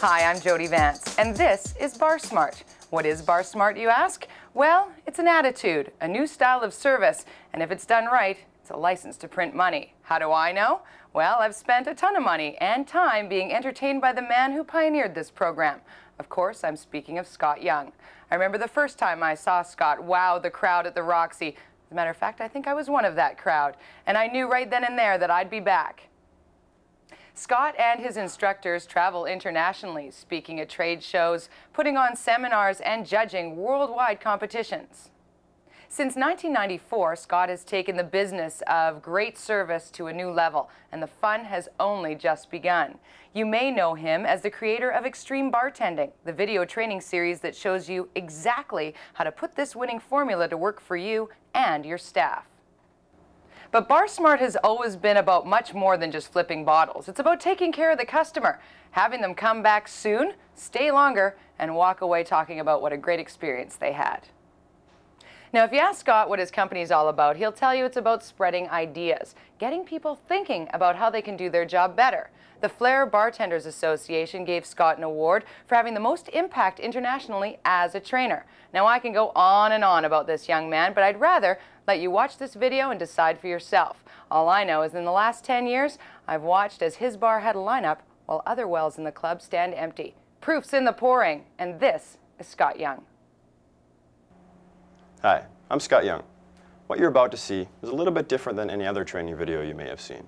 Hi, I'm Jody Vance, and this is Bar Smart. What is Bar Smart, you ask? Well, it's an attitude, a new style of service, and if it's done right, it's a license to print money. How do I know? Well, I've spent a ton of money and time being entertained by the man who pioneered this program. Of course, I'm speaking of Scott Young. I remember the first time I saw Scott wow the crowd at the Roxy. As a matter of fact, I think I was one of that crowd, and I knew right then and there that I'd be back. Scott and his instructors travel internationally, speaking at trade shows, putting on seminars, and judging worldwide competitions. Since 1994, Scott has taken the business of great service to a new level, and the fun has only just begun. You may know him as the creator of Extreme Bartending, the video training series that shows you exactly how to put this winning formula to work for you and your staff. But Bar Smart has always been about much more than just flipping bottles. It's about taking care of the customer, having them come back soon, stay longer, and walk away talking about what a great experience they had. Now, if you ask Scott what his company is all about, he'll tell you it's about spreading ideas, getting people thinking about how they can do their job better. The Flair Bartenders Association gave Scott an award for having the most impact internationally as a trainer. Now, I can go on and on about this young man, but I'd rather let you watch this video and decide for yourself. All I know is in the last 10 years, I've watched as his bar had a lineup while other wells in the club stand empty. Proof's in the pouring, and this is Scott Young. Hi, I'm Scott Young. What you're about to see is a little bit different than any other training video you may have seen.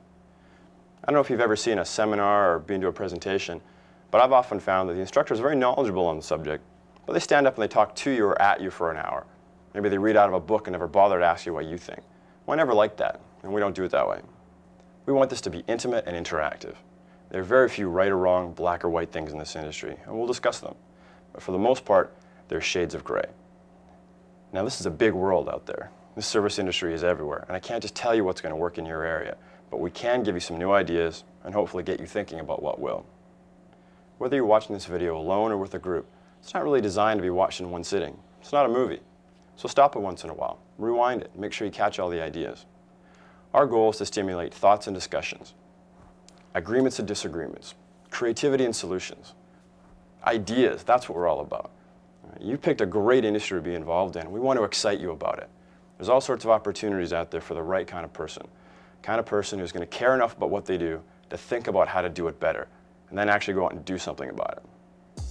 I don't know if you've ever seen a seminar or been to a presentation, but I've often found that the instructor is very knowledgeable on the subject, but they stand up and they talk to you or at you for an hour. Maybe they read out of a book and never bother to ask you what you think. Well, I never like that, and we don't do it that way. We want this to be intimate and interactive. There are very few right or wrong, black or white things in this industry, and we'll discuss them. But for the most part, there's shades of gray. Now this is a big world out there. This service industry is everywhere, and I can't just tell you what's going to work in your area, but we can give you some new ideas and hopefully get you thinking about what will. Whether you're watching this video alone or with a group, it's not really designed to be watched in one sitting. It's not a movie. So stop it once in a while, rewind it, make sure you catch all the ideas. Our goal is to stimulate thoughts and discussions, agreements and disagreements, creativity and solutions, ideas, that's what we're all about. You've picked a great industry to be involved in. We want to excite you about it. There's all sorts of opportunities out there for the right kind of person. Kind of person who's going to care enough about what they do to think about how to do it better, and then actually go out and do something about it.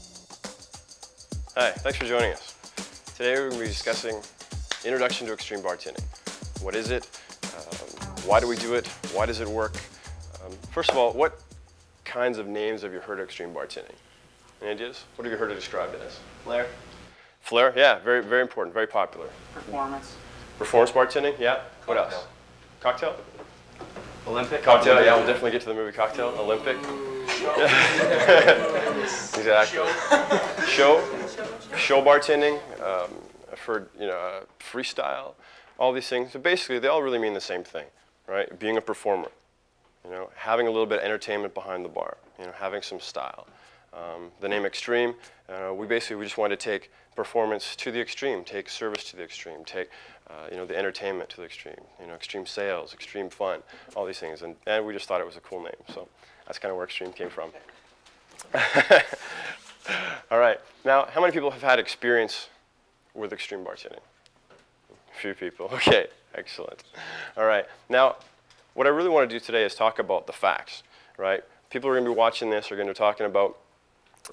Hi, thanks for joining us. Today we're going to be discussing Introduction to Extreme Bartending. What is it? Um, why do we do it? Why does it work? Um, first of all, what kinds of names have you heard of Extreme Bartending? Any ideas? What have you heard it described as? Flair. Flair, yeah, very, very important, very popular. Performance. Performance bartending, yeah. What Cocktail. else? Cocktail? Olympic. Cocktail, yeah, we'll definitely get to the movie Cocktail. Olympic. exactly. Show. Show bartending. Um, I've heard, you know, uh, freestyle, all these things. So basically, they all really mean the same thing, right? Being a performer, you know, having a little bit of entertainment behind the bar, you know, having some style. Um, the name Extreme, uh, we basically we just wanted to take performance to the extreme, take service to the extreme, take uh, you know the entertainment to the extreme, you know extreme sales, extreme fun, all these things, and, and we just thought it was a cool name, so that's kind of where Extreme came from. all right, now how many people have had experience with extreme bartending? A few people. Okay, excellent. All right, now what I really want to do today is talk about the facts, right? People are going to be watching this are going to be talking about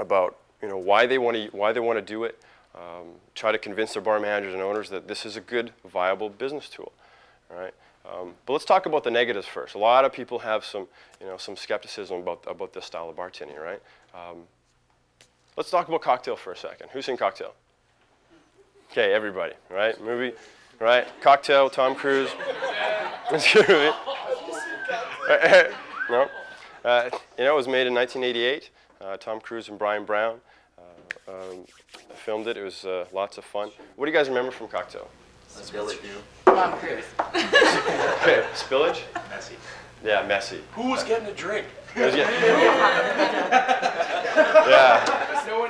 about you know why they want to why they want to do it. Um, try to convince their bar managers and owners that this is a good, viable business tool. Right. Um, but let's talk about the negatives first. A lot of people have some, you know, some skepticism about about this style of bartending, right? Um, let's talk about Cocktail for a second. Who's seen Cocktail? Okay, everybody, right? Movie, right? Cocktail, Tom Cruise. no. Uh, you know, it was made in 1988. Uh, Tom Cruise and Bryan Brown um, filmed it. It was uh, lots of fun. What do you guys remember from Cocktail? Spillage. Tom Cruise. Okay, spillage? Messy. Yeah, messy. Who was getting a drink? It was- yeah. yeah.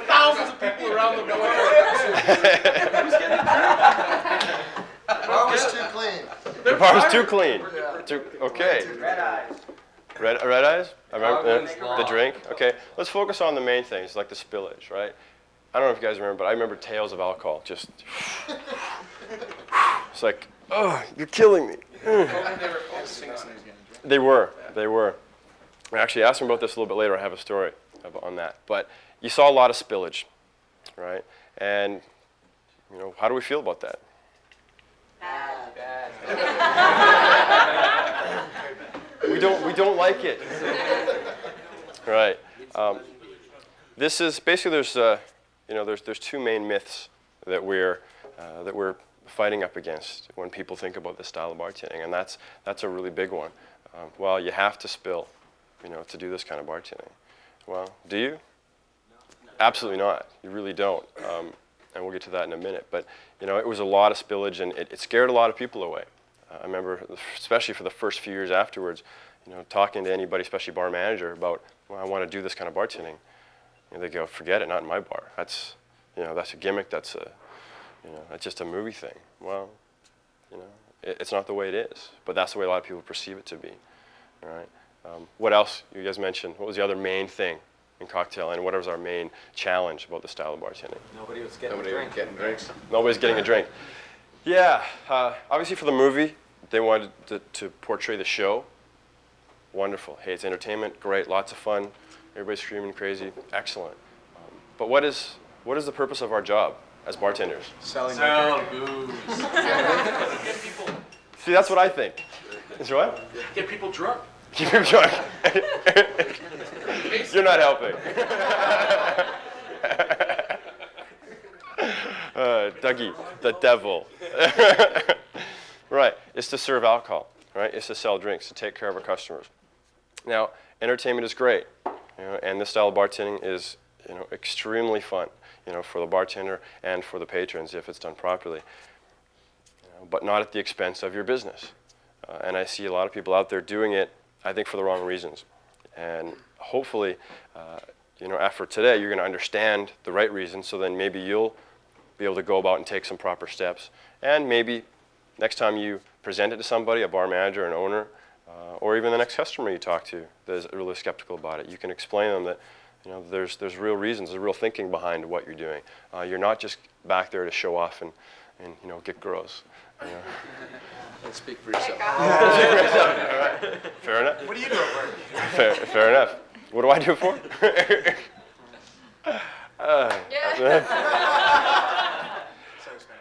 Thousands of people around the world. Who's getting a drink? The bar was too clean. The bar was too clean. Too, okay. Red eyes. Red, red eyes? I remember Goggins, the drink. Okay, let's focus on the main things like the spillage, right? I don't know if you guys remember, but I remember tales of alcohol. Just, it's like, oh, you're killing me. They were, they were. I actually asked him about this a little bit later. I have a story on that. But you saw a lot of spillage, right? And, you know, how do we feel about that? Bad. we don't, we don't like it. right. Um, this is basically there's, uh, you know, there's, there's two main myths that we're, uh, that we're fighting up against when people think about this style of bartending, and that's, that's a really big one. Um, well, you have to spill, you know, to do this kind of bartending. Well, do you? No. Absolutely not. You really don't. Um, and we'll get to that in a minute. But, you know, it was a lot of spillage, and it, it scared a lot of people away. Uh, I remember, especially for the first few years afterwards, you know, talking to anybody, especially bar manager, about, well, I want to do this kind of bartending. You know, they go, forget it, not in my bar. That's, you know, that's a gimmick. That's a, you know, that's just a movie thing. Well, you know, it, it's not the way it is. But that's the way a lot of people perceive it to be. All right. Um, what else? You guys mentioned. What was the other main thing in cocktail, and what was our main challenge about the style of bartending? Nobody was getting Nobody a drink. getting drinks. Nobody's getting a drink. Yeah, uh, obviously for the movie, they wanted to, to portray the show. Wonderful. Hey, it's entertainment, great, lots of fun. Everybody's screaming crazy, excellent. Um, but what is what is the purpose of our job as bartenders? Selling Sell booze. Get people, See, that's what I think. Is what? get people drunk. Keep him drunk. You're not helping. uh, Dougie, the devil. right, it's to serve alcohol, right? It's to sell drinks, to take care of our customers. Now, entertainment is great, you know, and this style of bartending is, you know, extremely fun, you know, for the bartender and for the patrons if it's done properly, you know, but not at the expense of your business. Uh, and I see a lot of people out there doing it, I think, for the wrong reasons. And hopefully, uh, you know, after today, you're going to understand the right reasons, so then maybe you'll be able to go about and take some proper steps. And maybe next time you present it to somebody, a bar manager, an owner, uh, or even the next customer you talk to that is really skeptical about it, you can explain to them that you know, there's, there's real reasons, there's real thinking behind what you're doing. Uh, you're not just back there to show off and, and you know, get girls. You know. Don't speak for yourself. Fair enough. What do you do at work? Fair, fair enough. What do I do it for? Uh,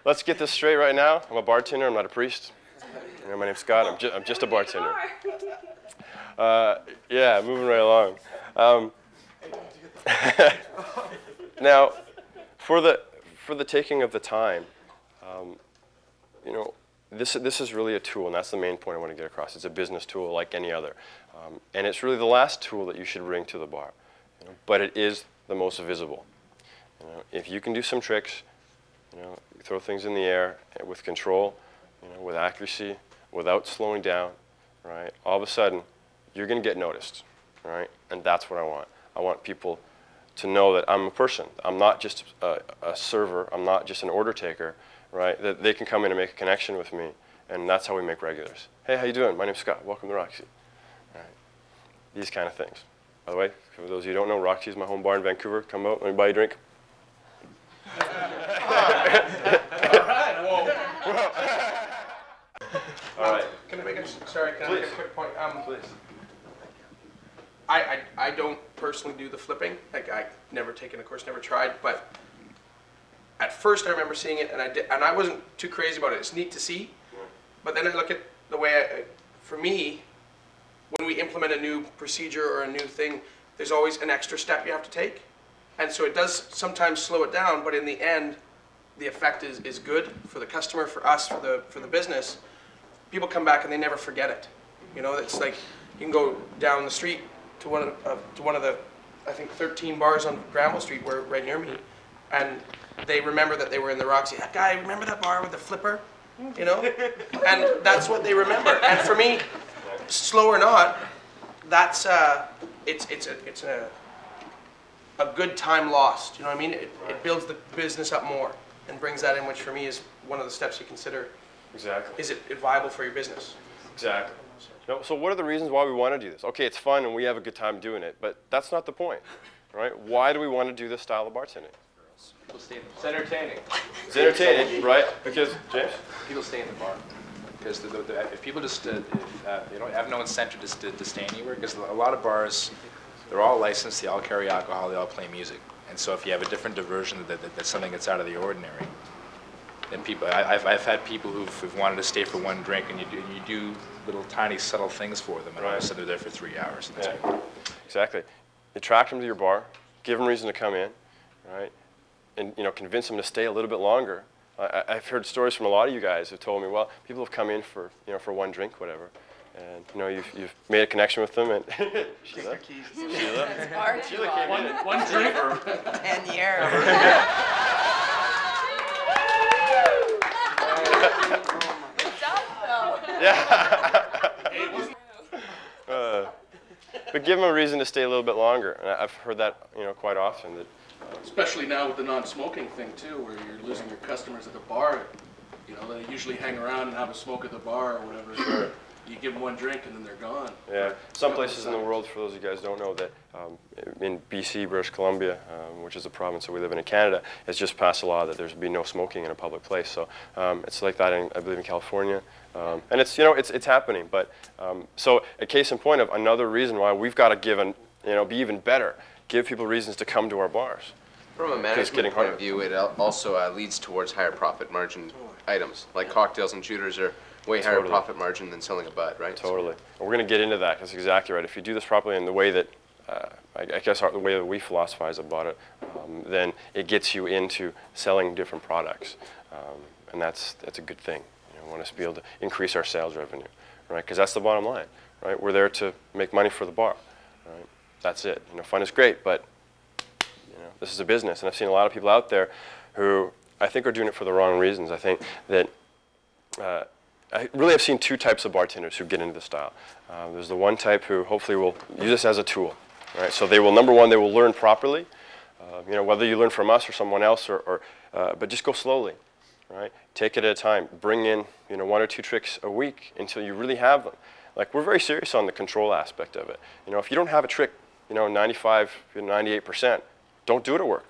let's get this straight right now. I'm a bartender. I'm not a priest. Know, my name's Scott. I'm, ju- I'm just a bartender. Uh, yeah, moving right along. Um, now, for the for the taking of the time, um, you know, this this is really a tool, and that's the main point I want to get across. It's a business tool like any other, um, and it's really the last tool that you should bring to the bar. You know, but it is the most visible. You know, if you can do some tricks, you know, you throw things in the air with control, you know, with accuracy, without slowing down, right? All of a sudden, you're going to get noticed, right? And that's what I want. I want people to know that I'm a person. I'm not just a, a server. I'm not just an order taker, right? That they can come in and make a connection with me, and that's how we make regulars. Hey, how you doing? My name's Scott. Welcome to Roxy. Right. These kind of things. By the way, for those of you who don't know, Roxy is my home bar in Vancouver. Come out, let me buy you a drink. All right. Can I make a, sorry, can I make a quick point? Um, Please. I, I, I don't personally do the flipping, like I never taken a course, never tried, but at first I remember seeing it and I did, and I wasn't too crazy about it. It's neat to see, but then I look at the way, I, for me, when we implement a new procedure or a new thing, there's always an extra step you have to take. And so it does sometimes slow it down, but in the end, the effect is, is good for the customer, for us, for the, for the business. People come back and they never forget it. You know, it's like you can go down the street to one of, uh, to one of the, I think, 13 bars on Granville Street, where right near me, and they remember that they were in the Roxy. That guy, remember that bar with the flipper? You know, and that's what they remember. And for me, slow or not, that's uh, it's it's a it's a a good time lost. You know what I mean? It, it builds the business up more and brings that in, which for me is one of the steps you consider. Exactly. Is it viable for your business? Exactly. No, so what are the reasons why we want to do this? Okay, it's fun and we have a good time doing it, but that's not the point, right? Why do we want to do this style of bartending? People stay in the It's entertaining. It's entertaining, right? Because James, People stay in the bar. Because the, the, the, if people just, uh, if, uh, they don't have no incentive to, to, to stay anywhere, because a lot of bars, they're all licensed, they all carry alcohol, they all play music. And so if you have a different diversion that, that, that's something that's out of the ordinary, then people, I, I've, I've had people who've, who've wanted to stay for one drink and you do, you do little tiny subtle things for them and all of Right. a sudden they're there for three hours. And that's Yeah. exactly. Attract them to your bar, give them reason to come in, right? And you know, convince them to stay a little bit longer. I, I- I've heard stories from a lot of you guys who have told me, well, people have come in for you know for one drink, whatever, and you know you've, you've made a connection with them, and Sheila, Sheila, Far too long. One, one drink or Ten years. uh, but give them a reason to stay a little bit longer. And I've heard that you know quite often that Especially now with the non-smoking thing too, where you're losing your customers at the bar. You know, they usually hang around and have a smoke at the bar or whatever. You give them one drink and then they're gone. Yeah, some places in the world, for those of you guys who don't know, that um, in BC, British Columbia, um, which is a province that we live in in Canada, has just passed a law that there's be no smoking in a public place. So um, it's like that, in, I believe, in California, um, and it's you know it's it's happening. But um, so a case in point of another reason why we've got to give an you know be even better, give people reasons to come to our bars. From a management point of view, it also uh, leads towards higher profit margin items, like cocktails and shooters are way higher Totally. profit margin than selling a bud, right? Totally. And we're going to get into that. That's exactly right. If you do this properly in the way that, uh, I, I guess our, the way that we philosophize about it, um, then it gets you into selling different products. Um, and that's, that's a good thing. You know, we want us to be able to increase our sales revenue, right? Because that's the bottom line, right? We're there to make money for the bar, right? That's it. You know, fun is great, but you know, this is a business, and I've seen a lot of people out there who I think are doing it for the wrong reasons. I think that uh, I really have seen two types of bartenders who get into the style. Uh, there's the one type who hopefully will use this as a tool, right? So they will, number one, they will learn properly. Uh, you know, whether you learn from us or someone else, or, or uh, but just go slowly, right? Take it at a time. Bring in, you know, one or two tricks a week until you really have them. Like we're very serious on the control aspect of it. You know, if you don't have a trick, you know, 95, 98 percent, don't do it at work.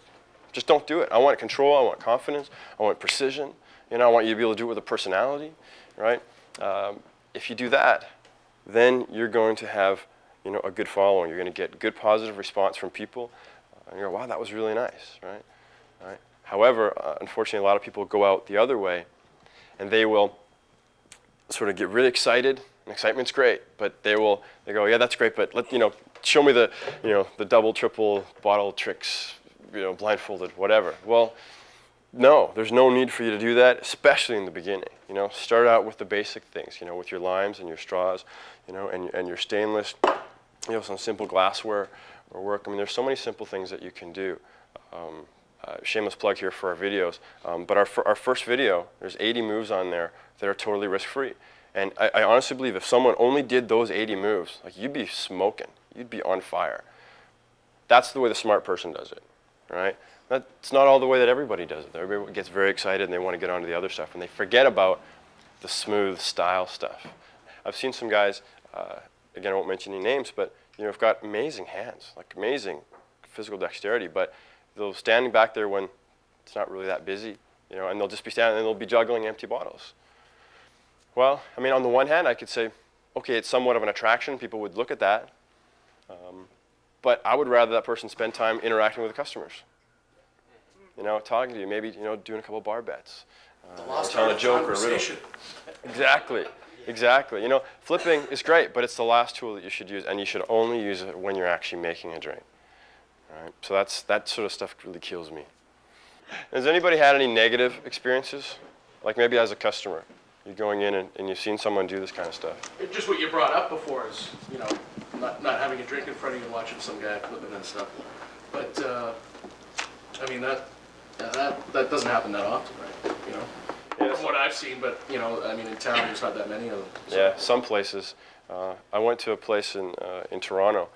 Just don't do it. I want control. I want confidence. I want precision. You know, I want you to be able to do it with a personality, right? Um, if you do that, then you're going to have, you know, a good following. You're going to get good positive response from people. Uh, and you go, wow, that was really nice, right? right? However, uh, unfortunately, a lot of people go out the other way, and they will sort of get really excited. And excitement's great, but they will they go, yeah, that's great, but let you know, show me the you know the double, triple bottle tricks, you know, blindfolded, whatever. Well, no, there's no need for you to do that, especially in the beginning. You know, start out with the basic things. You know, with your limes and your straws, you know, and and your stainless, you know, some simple glassware or work. I mean, there's so many simple things that you can do. Um, uh, shameless plug here for our videos. Um, but our, our first video, there's 80 moves on there that are totally risk-free. And I, I honestly believe if someone only did those 80 moves, like you'd be smoking, you'd be on fire. That's the way the smart person does it, right? That's not all the way that everybody does it. Everybody gets very excited and they want to get on to the other stuff, and they forget about the smooth style stuff. I've seen some guys, uh, again, I won't mention any names, but you know, have got amazing hands, like amazing physical dexterity, but they'll standing back there when it's not really that busy, you know, and they'll just be standing and they'll be juggling empty bottles. Well, I mean, on the one hand, I could say, okay, it's somewhat of an attraction. People would look at that. Um, but I would rather that person spend time interacting with the customers. You know, talking to you, maybe, you know, doing a couple bar bets. Uh, telling a joke or a riddle. Conversation. Exactly. Exactly. You know, flipping is great, but it's the last tool that you should use, and you should only use it when you're actually making a drink. All right? So that's that sort of stuff really kills me. Has anybody had any negative experiences? Like maybe as a customer, you're going in and, and you've seen someone do this kind of stuff. It- Just what you brought up before is, you know, not, not having a drink in front of you and watching some guy flipping and stuff. But, uh, I mean, that, yeah, that, that doesn't happen that often, right? You know? Yes. From what I've seen, but, you know, I mean, in town, there's not that many of them. so- Yeah, some places. Uh, I went to a place in, uh, in Toronto,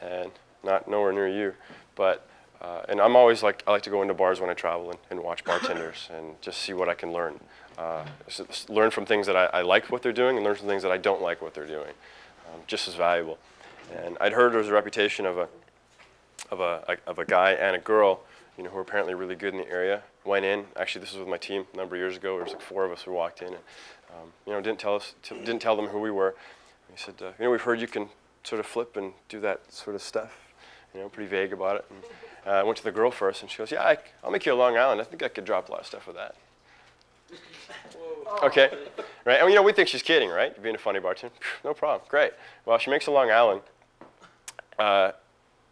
and not nowhere near you, but Uh, and I'm always like, I like to go into bars when I travel and, and watch bartenders and just see what I can learn. Uh, learn from things that I, I like what they're doing and learn from things that I don't like what they're doing. Um, just as valuable. And I'd heard there was a reputation of a, of a, of a guy and a girl, you know, who are apparently really good in the area. Went in. Actually, this was with my team a number of years ago. There was like four of us who walked in, and um, you know, didn't tell us, didn't tell them who we were. He said, uh, you know, we've heard you can sort of flip and do that sort of stuff. You know, pretty vague about it. And, uh, I went to the girl first, and she goes, yeah, I, will make you a Long Island. I think I could drop a lot of stuff with that. Okay, right? And you know, we think she's kidding, right? Being a funny bartender, no problem, great. Well, she makes a Long Island. Uh,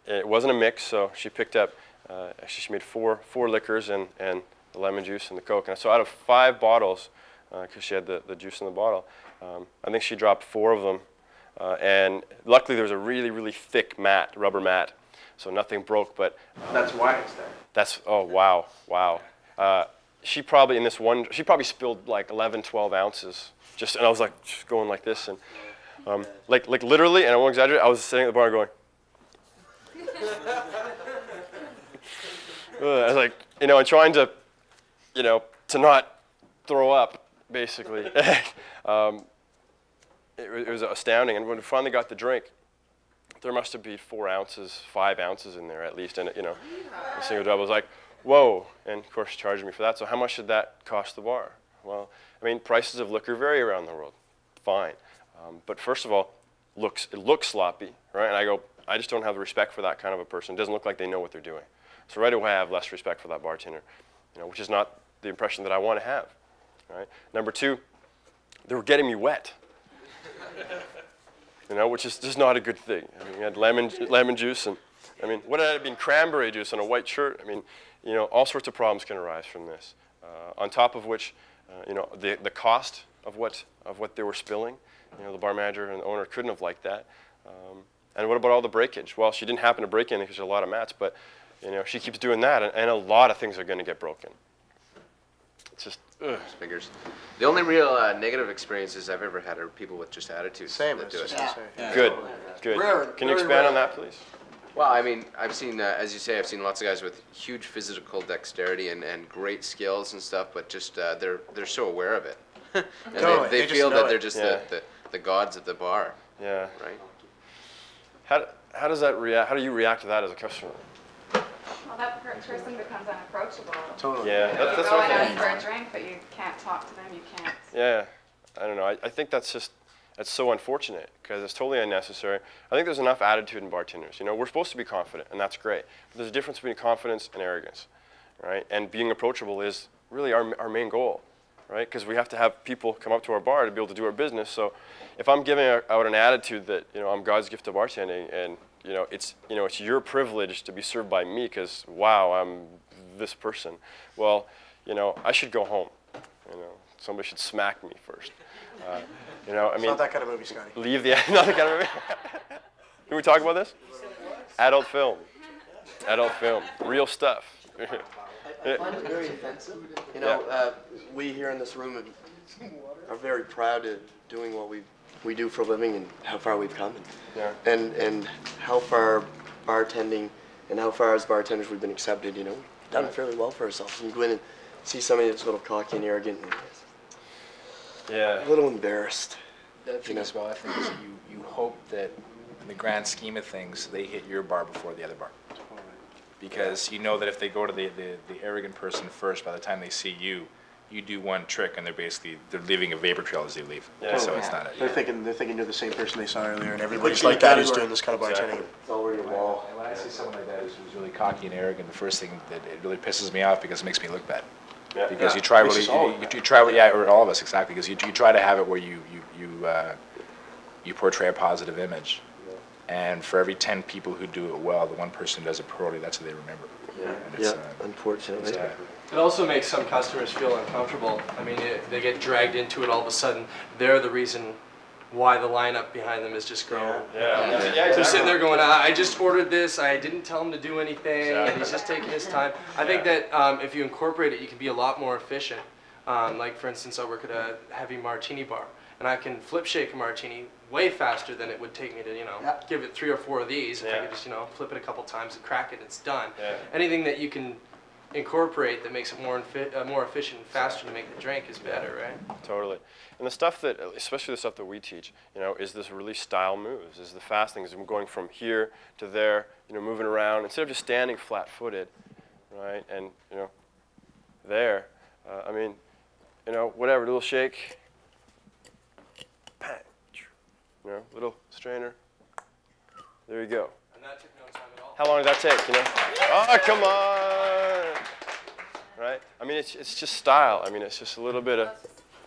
it wasn't a mix, so she picked up. Uh, actually, she made four four liquors and and the lemon juice and the coke. And so out of five bottles, because she had the, the juice in the bottle, um, I think she dropped four of them. Uh, and luckily, there was a really really thick mat, rubber mat, so nothing broke. But That's why it's there. that's, oh, wow, wow. Uh, she probably, in this one, she probably spilled like 11, 12 ounces. Just, and I was like, just going like this. And um, like, like literally, and I won't exaggerate, I was sitting at the bar going, I was like, you know, and trying to, you know, to not throw up, basically. um, it, it was astounding. And when we finally got the drink, there must have been four ounces, five ounces in there at least. And, you know, a single drop was like, whoa. And of course, charging me for that. So how much did that cost the bar? Well, I mean, prices of liquor vary around the world. Fine. Um, but first of all, looks, it looks sloppy, right? And I go, I just don't have the respect for that kind of a person. It doesn't look like they know what they're doing. So right away, I have less respect for that bartender, you know, which is not the impression that I want to have, right? Number two, they were getting me wet you know, which is just not a good thing. I mean, you had lemon, lemon juice, and I mean, what had it been cranberry juice on a white shirt? I mean, you know, all sorts of problems can arise from this. Uh, on top of which, uh, you know, the, the cost of what, of what they were spilling, you know, the bar manager and the owner couldn't have liked that. Um, and what about all the breakage? Well, she didn't happen to break anything because there's a lot of mats, but, you know, she keeps doing that, and, and a lot of things are going to get broken. It's just, ugh. Figures. The only real uh, negative experiences I've ever had are people with just attitudes Same, that do it. gonna say. Good, good. Rare- Can you very expand on that, please? Well, I mean, I've seen, uh, as you say, I've seen lots of guys with huge physical dexterity and, and great skills and stuff, but just uh, they're they're so aware of it, and Totally, they, they they feel that it. they're just Yeah. the, the, the gods of the bar, Yeah. right? How, how does that react? How do you react to that as a customer? Well, that person becomes unapproachable. Totally. Yeah, You that's, that's go what and I ask think. for a drink, but you can't talk to them, you can't. Yeah, I don't know. I, I think that's just that's so unfortunate because it's totally unnecessary. I think there's enough attitude in bartenders. You know, we're supposed to be confident, and that's great. But there's a difference between confidence and arrogance, right? And being approachable is really our, our main goal, right? Because we have to have people come up to our bar to be able to do our business. So if I'm giving out an attitude that you know I'm God's gift to bartending, and you know it's you know it's your privilege to be served by me because wow I'm this person. Well, you know I should go home. You know somebody should smack me first. Uh, you know I mean, It's mean not that kind of movie, Scotty. leave the not the kind of Can we talk about this? Adult film. Adult film. Real stuff. I find it very offensive. You know, uh, we here in this room are very proud of doing what we we do for a living and how far we've come, Yeah. and and how far bartending and how far as bartenders we've been accepted. You know, we've done fairly well for ourselves. And you go in and see somebody that's a little cocky and arrogant, and yeah. a little embarrassed. The other thing as well, I think, is you, you hope that in the grand scheme of things, they hit your bar before the other bar. Because you know that if they go to the, the, the arrogant person first, by the time they see you, you do one trick and they're basically, they're leaving a vapor trail as they leave. Yeah. So it's not A, They're a, thinking they're thinking you're the same person they saw earlier, and everybody's you like a that who's category. doing this kind of bartending. It's all over your wall. and when I see someone like that who's, who's really cocky and arrogant, the first thing that it really pisses me off because it makes me look bad. Yeah. Because you try really, all you, you, you try, yeah, or all of us exactly, because you, you try to have it where you, you, you, uh, you portray a positive image. And for every 10 people who do it well, the one person who does it poorly, that's who they remember. And Yeah, it's, uh, unfortunately. It's, It also makes some customers feel uncomfortable. I mean, it, they get dragged into it all of a sudden. They're the reason why the lineup behind them is just growing. Yeah. yeah. yeah. They're sitting there going, I I just ordered this, I didn't tell him to do anything, and he's just taking his time. I think that um, if you incorporate it, you can be a lot more efficient. Um, like, for instance, I work at a heavy martini bar, and I can flip shake a martini way faster than it would take me to, you know, Yeah. give it three or four of these. If I Yeah. could just, you know, flip it a couple times and crack it, it's done. Yeah. Anything that you can incorporate that makes it more uh, more efficient and faster to make the drink is better, right? Totally. And the stuff that, especially the stuff that we teach, you know, is this really style moves, is the fast things, going from here to there, you know, moving around, instead of just standing flat-footed, right, and, you know, there, uh, I mean, you know, whatever, little shake, you know, little strainer, there you go. How long did that take, you know? Oh, come on! Right? I mean, it's, it's just style. I mean, it's just a little bit of,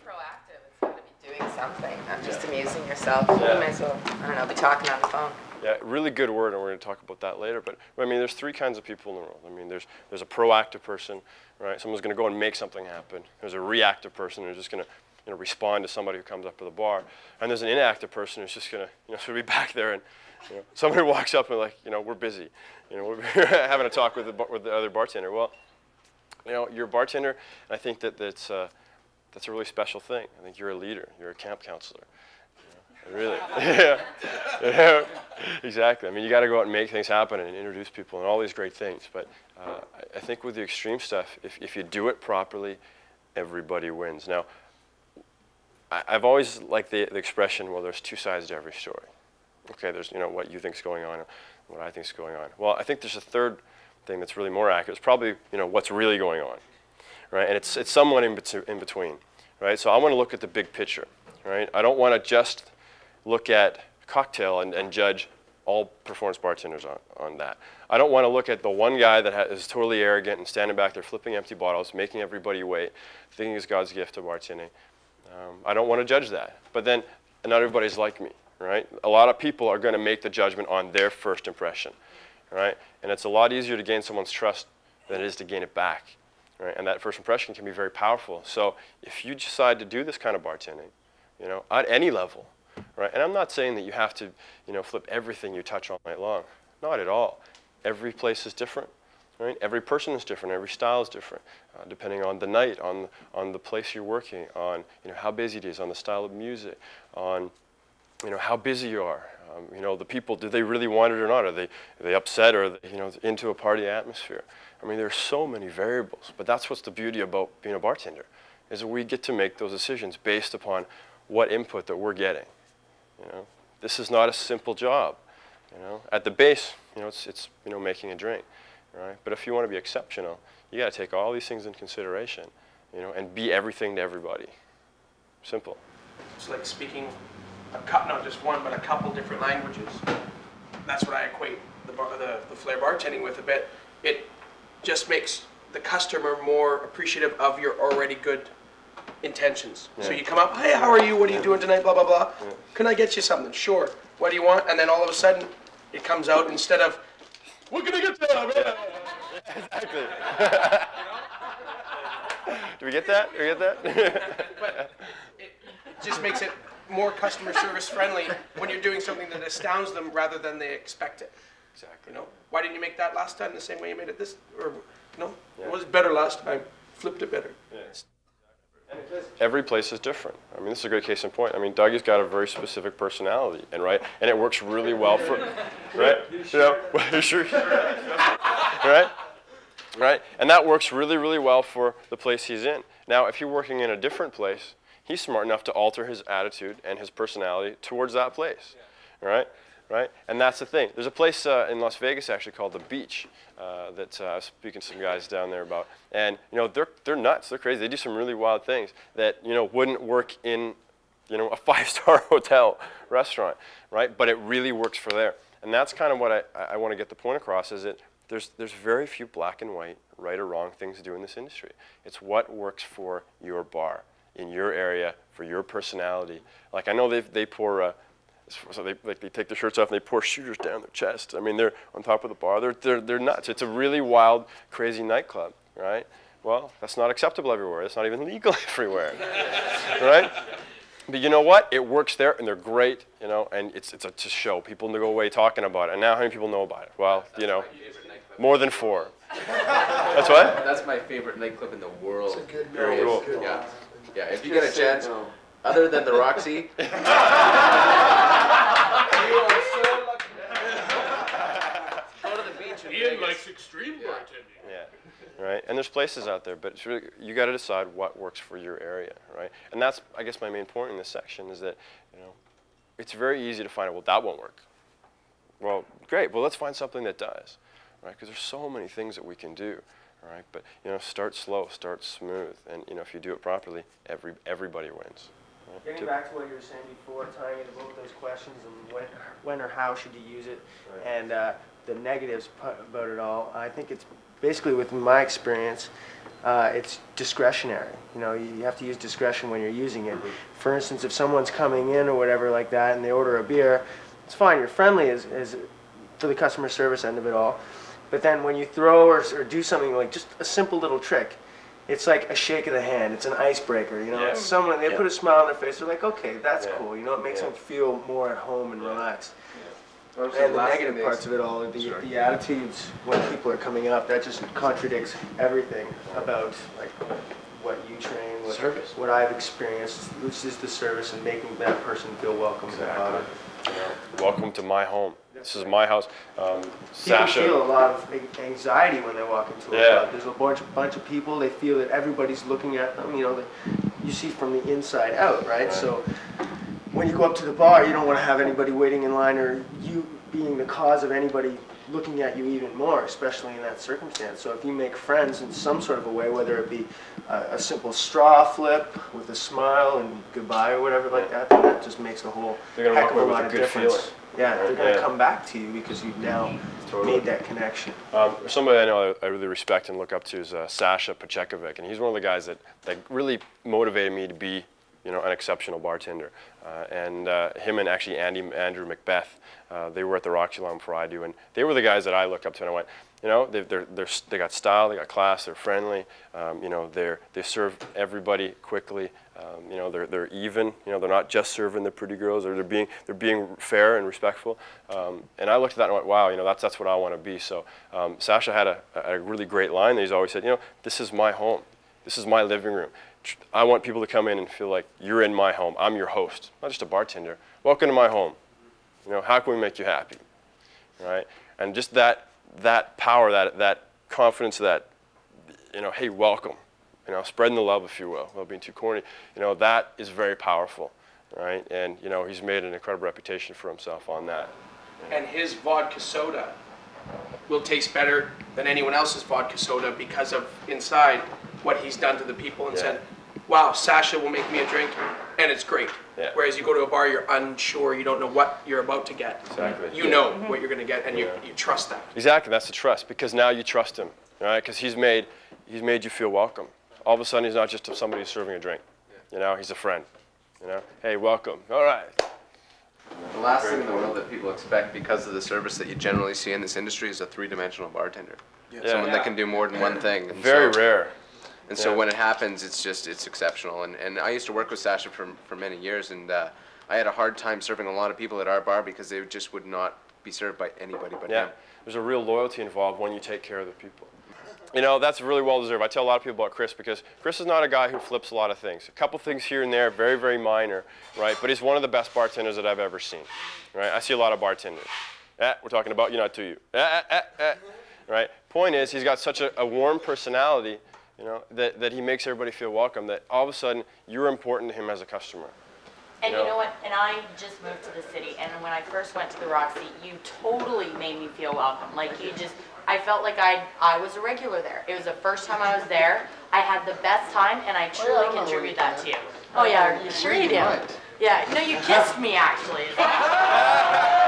Proactive. It's got to be doing something, not just amusing yourself. Yeah. You might as well, I don't know, be talking on the phone. yeah, really good word, and we're going to talk about that later. But I mean, there's three kinds of people in the world. I mean, there's, there's a proactive person, right? Someone's going to go and make something happen. There's a reactive person who's just going to you know, respond to somebody who comes up to the bar. And there's an inactive person who's just going to, you know, sort of be back there and, you know, somebody walks up and like, you know, we're busy. You know, we're having a talk with the, with the other bartender. Well, you know, you're a bartender, and I think that that's, uh, that's a really special thing. I think you're a leader. You're a camp counselor. Really. yeah. yeah. Exactly. I mean, you got to go out and make things happen and introduce people and all these great things. But uh, I- I think with the extreme stuff, if, if you do it properly, everybody wins. Now, I, I've always liked the, the expression, well, there's two sides to every story. Okay, there's, you know, what you think's going on, and what I think's going on. Well, I think there's a third thing that's really more accurate. It's probably, you know, what's really going on, right? And it's, it's somewhat in, bet- in between, right? So I want to look at the big picture, right? I don't want to just look at cocktail and, and judge all performance bartenders on, on that. I don't want to look at the one guy that ha- is totally arrogant and standing back there flipping empty bottles, making everybody wait, thinking it's God's gift to bartending. Um, I don't want to judge that. But then not everybody's like me, right? A lot of people are going to make the judgment on their first impression, right? And it's a lot easier to gain someone's trust than it is to gain it back, right? And that first impression can be very powerful. So if you decide to do this kind of bartending, you know, at any level, right? And I'm not saying that you have to, you know, flip everything you touch all night long. Not at all. Every place is different, right? Every person is different. Every style is different, uh, depending on the night, on on the place you're working, on you know how busy it is, on the style of music, on you know how busy you are. Um, you know the people. Do they really want it or not? Are they are they upset or they, you know into a party atmosphere? I mean, there's so many variables. But that's what's the beauty about being a bartender, is we get to make those decisions based upon what input that we're getting. You know, this is not a simple job. You know, at the base, you know, it's, it's you know making a drink, right? But if you want to be exceptional, you got to take all these things in consideration, you know, and be everything to everybody. Simple. It's like speaking a cup, not just one, but a couple different languages. That's what I equate the, bar, the, the flair bartending with a bit. It just makes the customer more appreciative of your already good intentions. So you come up, hey, how are you? What are you doing tonight? Blah, blah, blah. Can I get you something? Sure. What do you want? And then all of a sudden, it comes out instead of, what can I get you? Exactly. Do we get that? Do we get that? but it just makes it more customer service friendly when you're doing something that astounds them rather than they expect it. exactly. You know, why didn't you make that last time the same way you made it this? Or no, Yeah. it was better last time. Flipped it better. Every place is different. I mean, this is a great case in point. I mean, Dougie's got a very specific personality, and right, and it works really well for, right? You know, sure, right? Right, and that works really, really well for the place he's in. Now, if you're working in a different place, he's smart enough to alter his attitude and his personality towards that place, right? Right, and that's the thing. There's a place uh, in Las Vegas actually called the Beach uh, that uh, I was speaking to some guys down there about, and you know they're they're nuts. They're crazy. They do some really wild things that you know wouldn't work in you know a five-star hotel restaurant, right? But it really works for there, and that's kind of what I, I want to get the point across is that there's there's very few black and white, right or wrong things to do in this industry. It's what works for your bar in your area for your personality. Like I know they they pour. Uh, so they, like, they take their shirts off and they pour shooters down their chest. I mean, they're on top of the bar. They're, they're, they're nuts. It's a really wild, crazy nightclub, right? Well, that's not acceptable everywhere. It's not even legal everywhere, right? But you know what? It works there, and they're great, you know, and it's, it's a, it's a show. People go away talking about it. And now how many people know about it? Well, you know, more than four. That's what? That's my favorite nightclub in the world. It's a good Period. night. It's good. Yeah. Yeah, if you get a chance, no. other than the Roxy. you are so lucky. Go to the beach. In Ian Vegas. likes extreme yeah. bartending. Yeah right? And there's places out there, but really, you got to decide what works for your area, right? And that's, I guess, my main point in this section is that, you know, it's very easy to find well, that won't work. Well, great. Well, let's find something that does, right? Because there's so many things that we can do right? But you know, start slow, start smooth, and you know if you do it properly, every everybody wins. right? Getting Tip- back to what you were saying before, tying it both those questions and when, when or how should you use it, Right. and uh, the negatives about it all. I think it's basically, with my experience, uh, it's discretionary. You know, you have to use discretion when you're using it. For instance, if someone's coming in or whatever like that, and they order a beer, it's fine. You're friendly as, as for the customer service end of it all. But then when you throw or, or do something like just a simple little trick, it's like a shake of the hand. It's an icebreaker, you know. Yeah. It's someone they Yeah. put a smile on their face. They're like, okay, that's Yeah. cool. You know, it makes Yeah. them feel more at home and relaxed. Well, so And the last negative parts of it all, the, the attitudes when people are coming up, that just contradicts everything about like what you train, what, Service. what I've experienced, which is the service and making that person feel welcome about it. Welcome to my home. This is my house. Um, People Sasha. feel a lot of anxiety when they walk into a Yeah. club. There's a bunch, bunch of people. They feel that everybody's looking at them. You know, that you see from the inside out, right? Right. So when you go up to the bar, you don't want to have anybody waiting in line or you being the cause of anybody looking at you even more, especially in that circumstance. So if you make friends in some sort of a way, whether it be a, a simple straw flip with a smile and goodbye or whatever like that, then that just makes a whole heck of a lot of difference. feeling. Yeah, they're gonna Yeah. come back to you because you've now Totally. made that connection. Um, somebody I know I really respect and look up to is uh, Sasha Pachekovic, and he's one of the guys that, that really motivated me to be, you know, an exceptional bartender. Uh, and uh, him and actually Andy Andrew Macbeth, uh, they were at the Roxy Lounge before I do, and they were the guys that I look up to, and I went, you know, they, they're, they're, they got style, they got class, they're friendly, um, you know, they're, they serve everybody quickly, um, you know, they're, they're even, you know, they're not just serving the pretty girls, or they're being, they're being fair and respectful. Um, and I looked at that and went, wow, you know, that's, that's what I want to be. So um, Sasha had a, a really great line that he's always said, you know, this is my home. This is my living room. I want people to come in and feel like you're in my home. I'm your host, not just a bartender. Welcome to my home. You know, how can we make you happy? Right? And just that, that power, that, that confidence, that, you know, hey, welcome. You know, spreading the love, if you will, without being too corny. You know, that is very powerful, right? And, you know, he's made an incredible reputation for himself on that. and his vodka soda will taste better than anyone else's vodka soda because of inside what he's done to the people and Yeah. said, "Wow, Sasha will make me a drink, and it's great." Yeah. Whereas you go to a bar, you're unsure, you don't know what you're about to get. Exactly. You know mm-hmm. what you're going to get, and you, Yeah. you trust that. Exactly, that's the trust because now you trust him, right? Because he's made, he's made you feel welcome. All of a sudden, he's not just somebody who's serving a drink. You know, he's a friend. You know, hey, welcome. All right. The last thing in the world that people expect because of the service that you generally see in this industry is a three-dimensional bartender. Yeah. Someone that can do more than one thing. And Very so- rare. And so when it happens, it's just it's exceptional. And and I used to work with Sasha for for many years, and uh, I had a hard time serving a lot of people at our bar because they just would not be served by anybody but Yeah, him. there's a real loyalty involved when you take care of the people. You know, that's really well deserved. I tell a lot of people about Chris because Chris is not a guy who flips a lot of things. A couple things here and there, very, very minor, right? But he's one of the best bartenders that I've ever seen, right? I see a lot of bartenders. Eh, we're talking about you, not to you. Eh, eh, eh, eh. Right? Point is, he's got such a, a warm personality, you know, that, that he makes everybody feel welcome, that all of a sudden you're important to him as a customer. And You you know? know what? And I just moved to the city, and when I first went to the Roxy, you totally made me feel welcome. Like you just, I felt like I I was a regular there. It was the first time I was there. I had the best time, and I truly contribute that to you. Oh yeah, you sure you do. Yeah, no, you kissed me actually.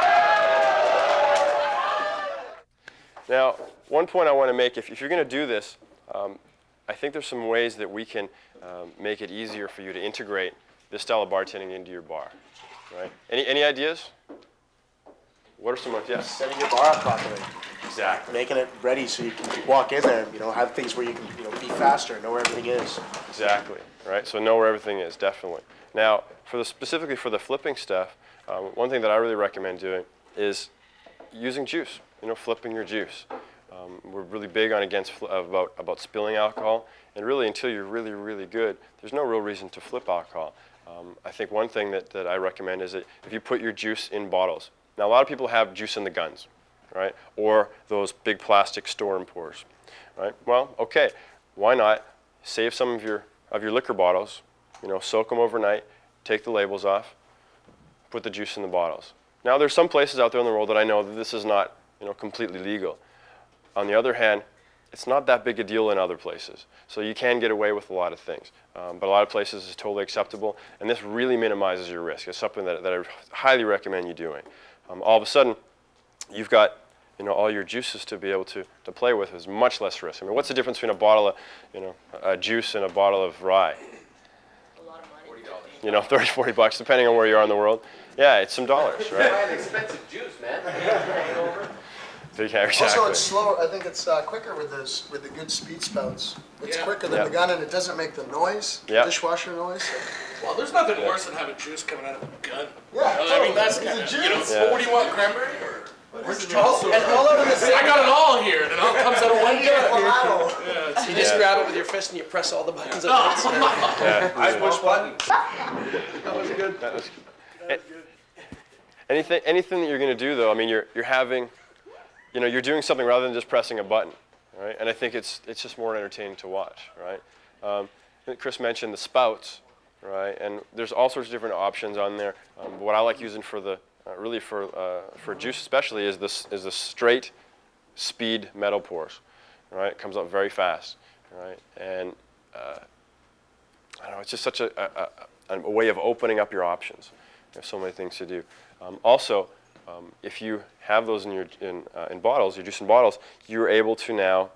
Now, one point I want to make, if, if you're going to do this, um, I think there's some ways that we can um, make it easier for you to integrate this style of bartending into your bar, right? Any, any ideas? What are some of, yes? Setting your bar up properly, Exactly. making it ready so you can walk in there, you know, have things where you can, you know, be faster, and know where everything is. Exactly, right? So know where everything is, definitely. Now, for the, specifically for the flipping stuff, um, one thing that I really recommend doing is using juice, you know, flipping your juice. Um, we're really big on against fl- about, about spilling alcohol, and really until you're really, really good, there's no real reason to flip alcohol. Um, I think one thing that, that I recommend is that if you put your juice in bottles. Now, a lot of people have juice in the guns, right? Or those big plastic storm pours, right? Well, okay, why not save some of your, of your liquor bottles, you know, soak them overnight, take the labels off, put the juice in the bottles. Now, there's some places out there in the world that I know that this is not, you know, completely legal. On the other hand, it's not that big a deal in other places. So you can get away with a lot of things. Um, but a lot of places it's totally acceptable. And this really minimizes your risk. It's something that, that I highly recommend you doing. Um, all of a sudden, you've got you know, all your juices to be able to, to play with is much less risk. I mean, what's the difference between a bottle of, you know, a juice and a bottle of rye? A lot of money. You know, 30, 40 bucks, depending on where you are in the world. Yeah, it's some dollars, right? Buy an expensive juice, man. Yeah, exactly. Also, it's slower, I think it's uh, quicker with this, with the good speed spouts. It's Yeah. quicker than Yeah. the gun and it doesn't make the noise, Yeah. dishwasher noise. Well, there's nothing worse than having juice coming out of a gun. Yeah, You know, I mean, that's totally. kind of, a you know. Yeah. what do you want, cranberry or orange juice? all- and all out of the same- I got it all here, and it all comes out of one gun. Wow. Yeah, You just Yeah. grab it with your fist and you press all the buttons at once. Yeah. I push buttons. That was good. That was good. Anything, anything that you're going to do, though, I mean, you're, you're having, you know, you're doing something rather than just pressing a button, right? And I think it's, it's just more entertaining to watch, right? Um, Chris mentioned the spouts, right? And there's all sorts of different options on there. Um, what I like using for the, uh, really for, uh, for juice especially, is this is the straight speed metal pours, right? It comes up very fast, right? And uh, I don't know, it's just such a, a, a, a way of opening up your options. There's so many things to do. Um, also, um, if you have those in your in, uh, in bottles, your juice in bottles, you're able to now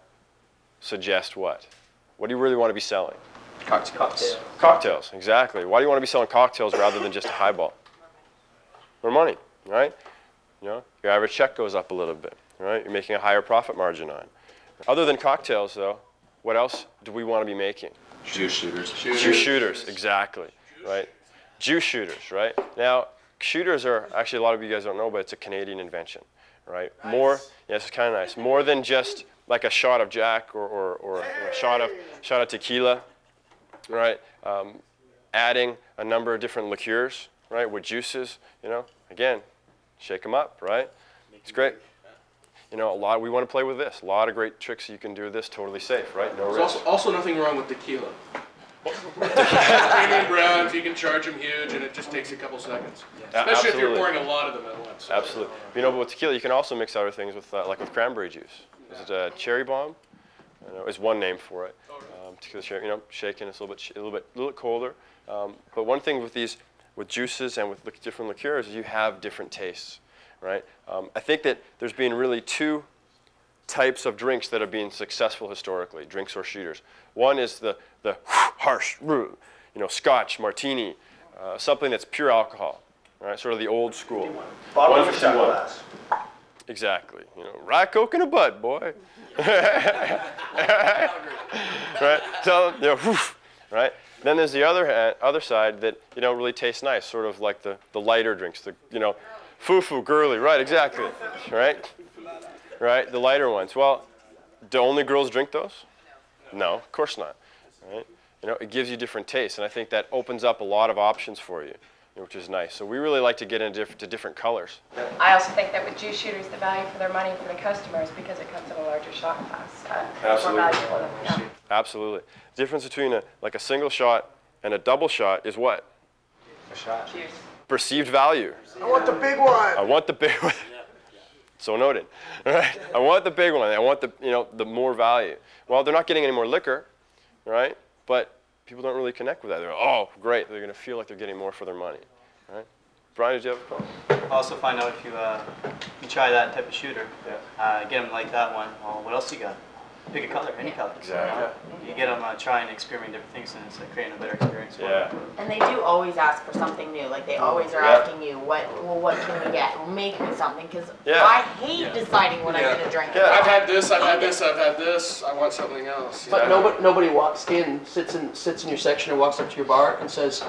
suggest what? What do you really want to be selling? Cocktails. Cocktails, exactly. Why do you want to be selling cocktails rather than just a highball? More money, right? You know, your average check goes up a little bit, right? You're making a higher profit margin on. Other than cocktails, though, what else do we want to be making? Juice shooters. Juice shooters, exactly, right? Juice shooters, right? Now, shooters are actually a lot of you guys don't know, but it's a Canadian invention, right? More, yes, it's kind of nice. More than just like a shot of Jack or, or, or a shot of shot of tequila, right? Um, adding a number of different liqueurs, right, with juices, you know, again, shake them up, right? It's great. You know, a lot. We want to play with this. A lot of great tricks you can do with this, totally safe, right? No There's risk. also, also nothing wrong with tequila. Premium you can charge them huge, and it just takes a couple seconds. A- Especially if you're pouring a lot of them at once. Absolutely. You know, but with tequila, you can also mix other things with, uh, like with cranberry juice. Is it a cherry bomb? I know, is one name for it. Um, tequila cherry, you know, shaken. It's a little bit, a little bit, a little bit colder. Um, but one thing with these, with juices and with different liqueurs, is you have different tastes, right? Um, I think that there's been really two types of drinks that have been successful historically, drinks or shooters. One is the, the harsh, you know, Scotch, martini, uh, something that's pure alcohol, right? Sort of the old school. Bottle of 151. glass. Exactly. You know, rye coke in a bud, boy. right? So, you know, right? Then there's the other ha- other side that you know really tastes nice, sort of like the, the lighter drinks, the you know, foo-foo, girly, right? Exactly, right? Right? The lighter ones. Well, do only girls drink those? No, of course not. Right? You know, it gives you different tastes, and I think that opens up a lot of options for you, which is nice. So we really like to get into diff- to different colors. I also think that with juice shooters, the value for their money for the customers, because it comes in a larger shot glass, uh, Absolutely. more valuable than, yeah. Absolutely. The difference between a, like a single shot and a double shot is what? A shot. Juice. Perceived value. I want the big one. I want the big one. So noted. Right? I want the big one. I want the you know the more value. Well, they're not getting any more liquor, right? But people don't really connect with that. They're like, oh great. They're gonna feel like they're getting more for their money, right? Brian, did you have a comment? Also find out if you uh, you try that type of shooter. Yeah. Uh, get them like that one. Well, what else you got? Pick a color, any color. Exactly. You get them uh, trying and experimenting different things, and it's like creating a better experience. Yeah. them. And they do always ask for something new. Like they always are Yeah. asking you, what, well, what can we get? Well, make me something, because Yeah. I hate deciding what Yeah. I'm gonna drink. Yeah. I've had this, I've had this, I've had this, I want something else. But Yeah. nobody, nobody walks in, sits in, sits in your section or walks up to your bar and says,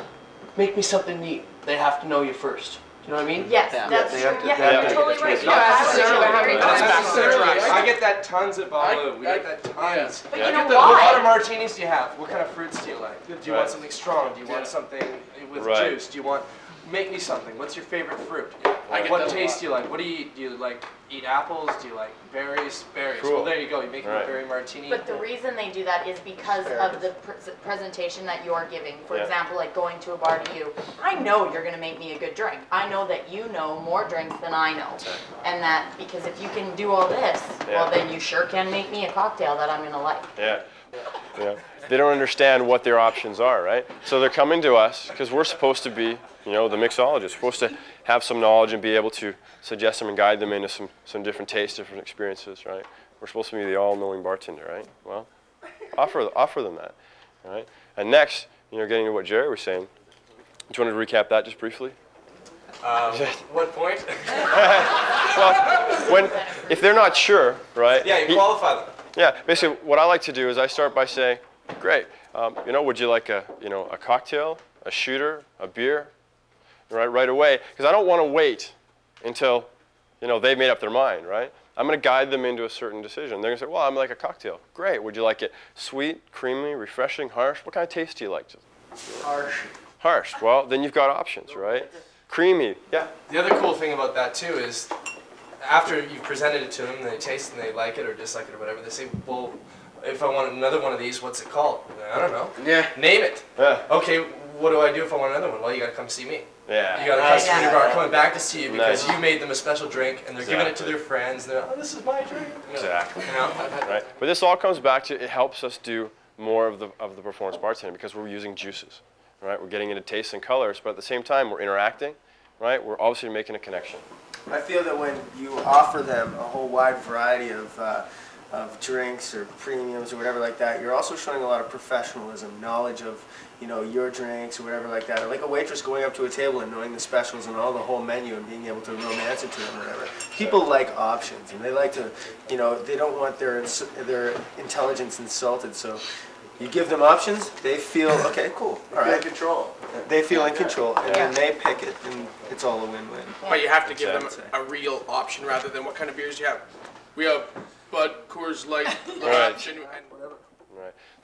make me something neat. They have to know you first. Do you know what I mean? Yes, Yeah. that's They true. have to- Yeah, have you're to totally right. the No, choice. absolutely. necessarily. Very Not good. necessarily. I get that tons at I- Balu. We get that tons. But Yeah. you know Get the- What kind of martinis do you have? What kind of fruits do you like? Do you Right. want something strong? Do you want Yeah. something with Right. juice? Do you want make me something. What's your favorite fruit? I get what taste do you like? What do you eat? Do you like eat apples? Do you like berries? Berries. Cool. Well, there you go. You make Right. a berry martini. But the reason they do that is because of the pres presentation that you're giving. For Yeah. example, like going to a bar to you, I know you're gonna make me a good drink. I know that you know more drinks than I know. And that, because if you can do all this, well, then you sure can make me a cocktail that I'm gonna like. Yeah. Yeah. They don't understand what their options are, right? So they're coming to us because we're supposed to be, you know, the mixologist. We're supposed to have some knowledge and be able to suggest them and guide them into some, some different tastes, different experiences, right? We're supposed to be the all-knowing bartender, right? Well, offer, offer them that, right? And next, you know, getting to what Jerry was saying, do you want to recap that just briefly? Um, what point? well, when, if they're not sure, right? yeah, you he- qualify them. Yeah, basically, what I like to do is I start by saying, "Great, um, you know, would you like a, you know, a cocktail, a shooter, a beer?" Right, right away, because I don't want to wait until, you know, they've made up their mind, right? I'm going to guide them into a certain decision. They're going to say, "Well, I'm like a cocktail. Great. Would you like it sweet, creamy, refreshing, harsh? What kind of taste do you like?" Harsh. Harsh. Well, then you've got options, right? Creamy. Yeah. The other cool thing about that too is after you've presented it to them, they taste and they like it or dislike it or whatever, they say, well, if I want another one of these, what's it called? I don't know. Yeah. Name it. Yeah. Okay, what do I do if I want another one? Well, you gotta come see me. Yeah. You got a Nice. customer in your bar coming back to see you because Nice. you made them a special drink and they're giving it to their friends. And they're, like, oh, this is my drink. You know, Exactly. You know? right? But this all comes back to it helps us do more of the of the performance bartending because we're using juices, right? We're getting into tastes and colors, but at the same time we're interacting, right? We're obviously making a connection. I feel that when you offer them a whole wide variety of, uh, of drinks or premiums or whatever like that, you're also showing a lot of professionalism, knowledge of you know your drinks or whatever like that. Like a waitress going up to a table and knowing the specials and all the whole menu and being able to romance it to them or whatever. People like options and they like to, you know, they don't want their their intelligence insulted. So you give them options, they feel okay, cool, all You're in control. They feel in control, and then they pick it, and it's all a win-win. But you have to give them a real option rather than what kind of beers you have. We have Bud, Coors Light, Right. Genuine, and whatever.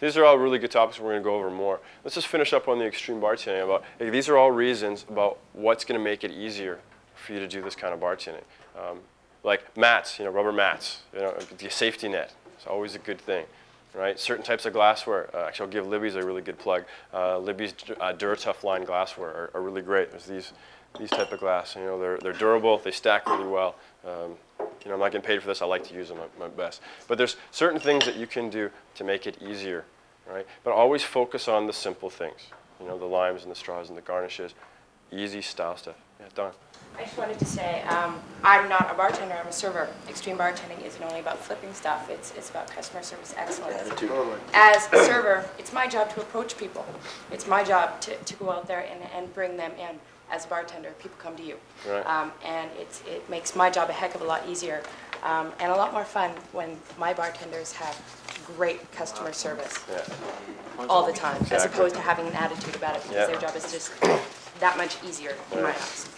These are all really good topics we're going to go over more. Let's just finish up on the extreme bartending about like, these are all reasons about what's going to make it easier for you to do this kind of bartending. Um, like mats, you know, rubber mats, you know, the safety net. It's always a good thing. Right, certain types of glassware. Uh, actually, I'll give Libbey's a really good plug. Uh, Libbey's uh, DuraTuff line glassware are, are really great. There's these, these type of glass. You know, they're, they're durable. They stack really well. Um, you know, I'm not getting paid for this. I like to use them at my best. But there's certain things that you can do to make it easier, right? But always focus on the simple things. You know, the limes and the straws and the garnishes, easy style stuff. Yeah, Don. I just wanted to say, um, I'm not a bartender, I'm a server. Extreme bartending isn't only about flipping stuff, it's, it's about customer service excellence. As a server, it's my job to approach people. It's my job to, to go out there and, and bring them in. As a bartender, people come to you. Right. Um, and it's, it makes my job a heck of a lot easier um, and a lot more fun when my bartenders have great customer service Yeah. all the time, as opposed to having an attitude about it, because Yeah. their job is just that much easier in my eyes.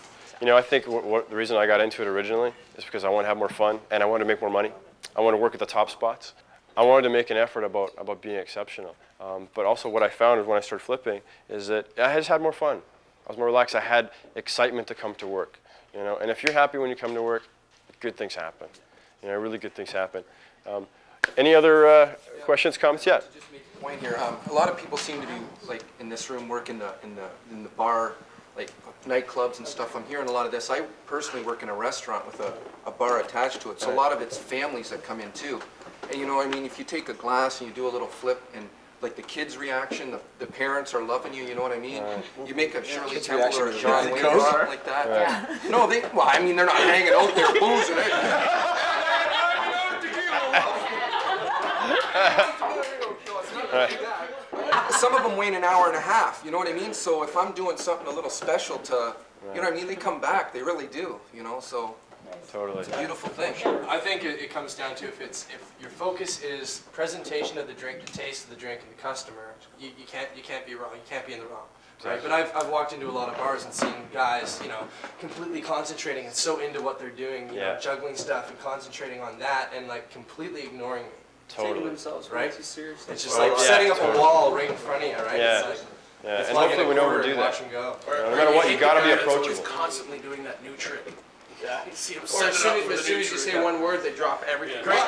You know, I think what, what, the reason I got into it originally is because I want to have more fun and I want to make more money. I want to work at the top spots. I wanted to make an effort about, about being exceptional. Um, but also what I found is when I started flipping is that I just had more fun. I was more relaxed. I had excitement to come to work. You know, and if you're happy when you come to work, good things happen. You know, really good things happen. Um, any other uh, questions, comments? Yeah. point here. Um, a lot of people seem to be like in this room work in the in the in the bar, like nightclubs and stuff. I'm hearing a lot of this. I personally work in a restaurant with a, a bar attached to it, so a lot of it's families that come in too. And you know, I mean, if you take a glass and you do a little flip and like the kids' reaction, the, the parents are loving you, you know what I mean? You make a Shirley Kids' Temple or a John Wayne or something like that. No, they, well, I mean, they're not hanging out there boozing it. Some of them wait an hour and a half, you know what I mean? So if I'm doing something a little special to, you know what I mean, they come back, they really do, you know, so. Totally. It's a beautiful thing. I think it, it comes down to if it's if your focus is presentation of the drink, the taste of the drink, and the customer, you, you can't you can't be wrong. You can't be in the wrong. Right? But I've, I've walked into a lot of bars and seen guys, you know, completely concentrating and so into what they're doing, you Yeah. know, juggling stuff and concentrating on that and like completely ignoring me. Totally. themselves right? too seriously. It's just Oh, like yeah, setting up totally. a wall right in front of you, right? Yeah. It's like, Yeah, It's and hopefully in we a never corner do and that. go. You know, no matter what, you got to be It's approachable. constantly doing that new trick. Yeah, you see him Or as soon as, as soon as you trick. say one word, they drop everything. Great.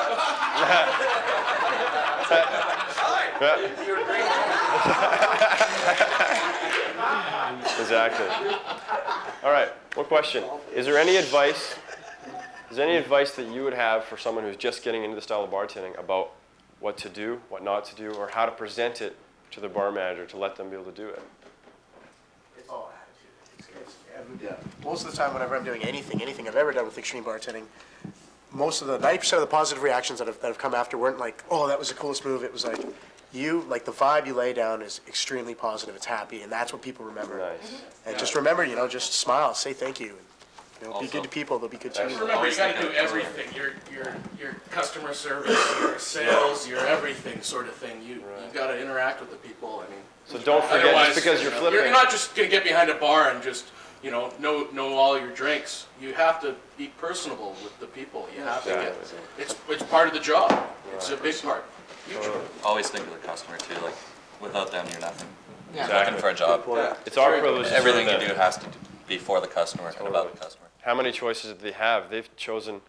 Exactly. All right, one question. Is there any advice, is there any advice that you would have for someone who's just getting into the style of bartending about what to do, what not to do, or how to present it to the bar manager to let them be able to do it? It's all attitude. It's- it's- yeah. Most of the time, whenever I'm doing anything, anything I've ever done with extreme bartending, most of the 90% of the positive reactions that have, that have come after weren't like, oh, that was the coolest move. It was like, you, like the vibe you lay down is extremely positive. It's happy, and that's what people remember. Nice. And just remember, you know, just smile, say thank you. You know, be good to people, they'll be good to you. Remember, you gotta do everything, your, your, your customer service, your sales, your everything sort of thing. You, you gotta interact with the people, I mean. So don't forget, just because you're flipping- You're not just gonna get behind a bar and just, you know, know, know all your drinks. You have to be personable with the people, you have to get, it's, it's part of the job. It's a big part, huge. Always think of the customer too, like, without them, you're nothing. You're Exactly. looking for a job. Yeah. It's our privilege Everything you do has to be for the customer and about the customer. How many choices do they have? They've chosen,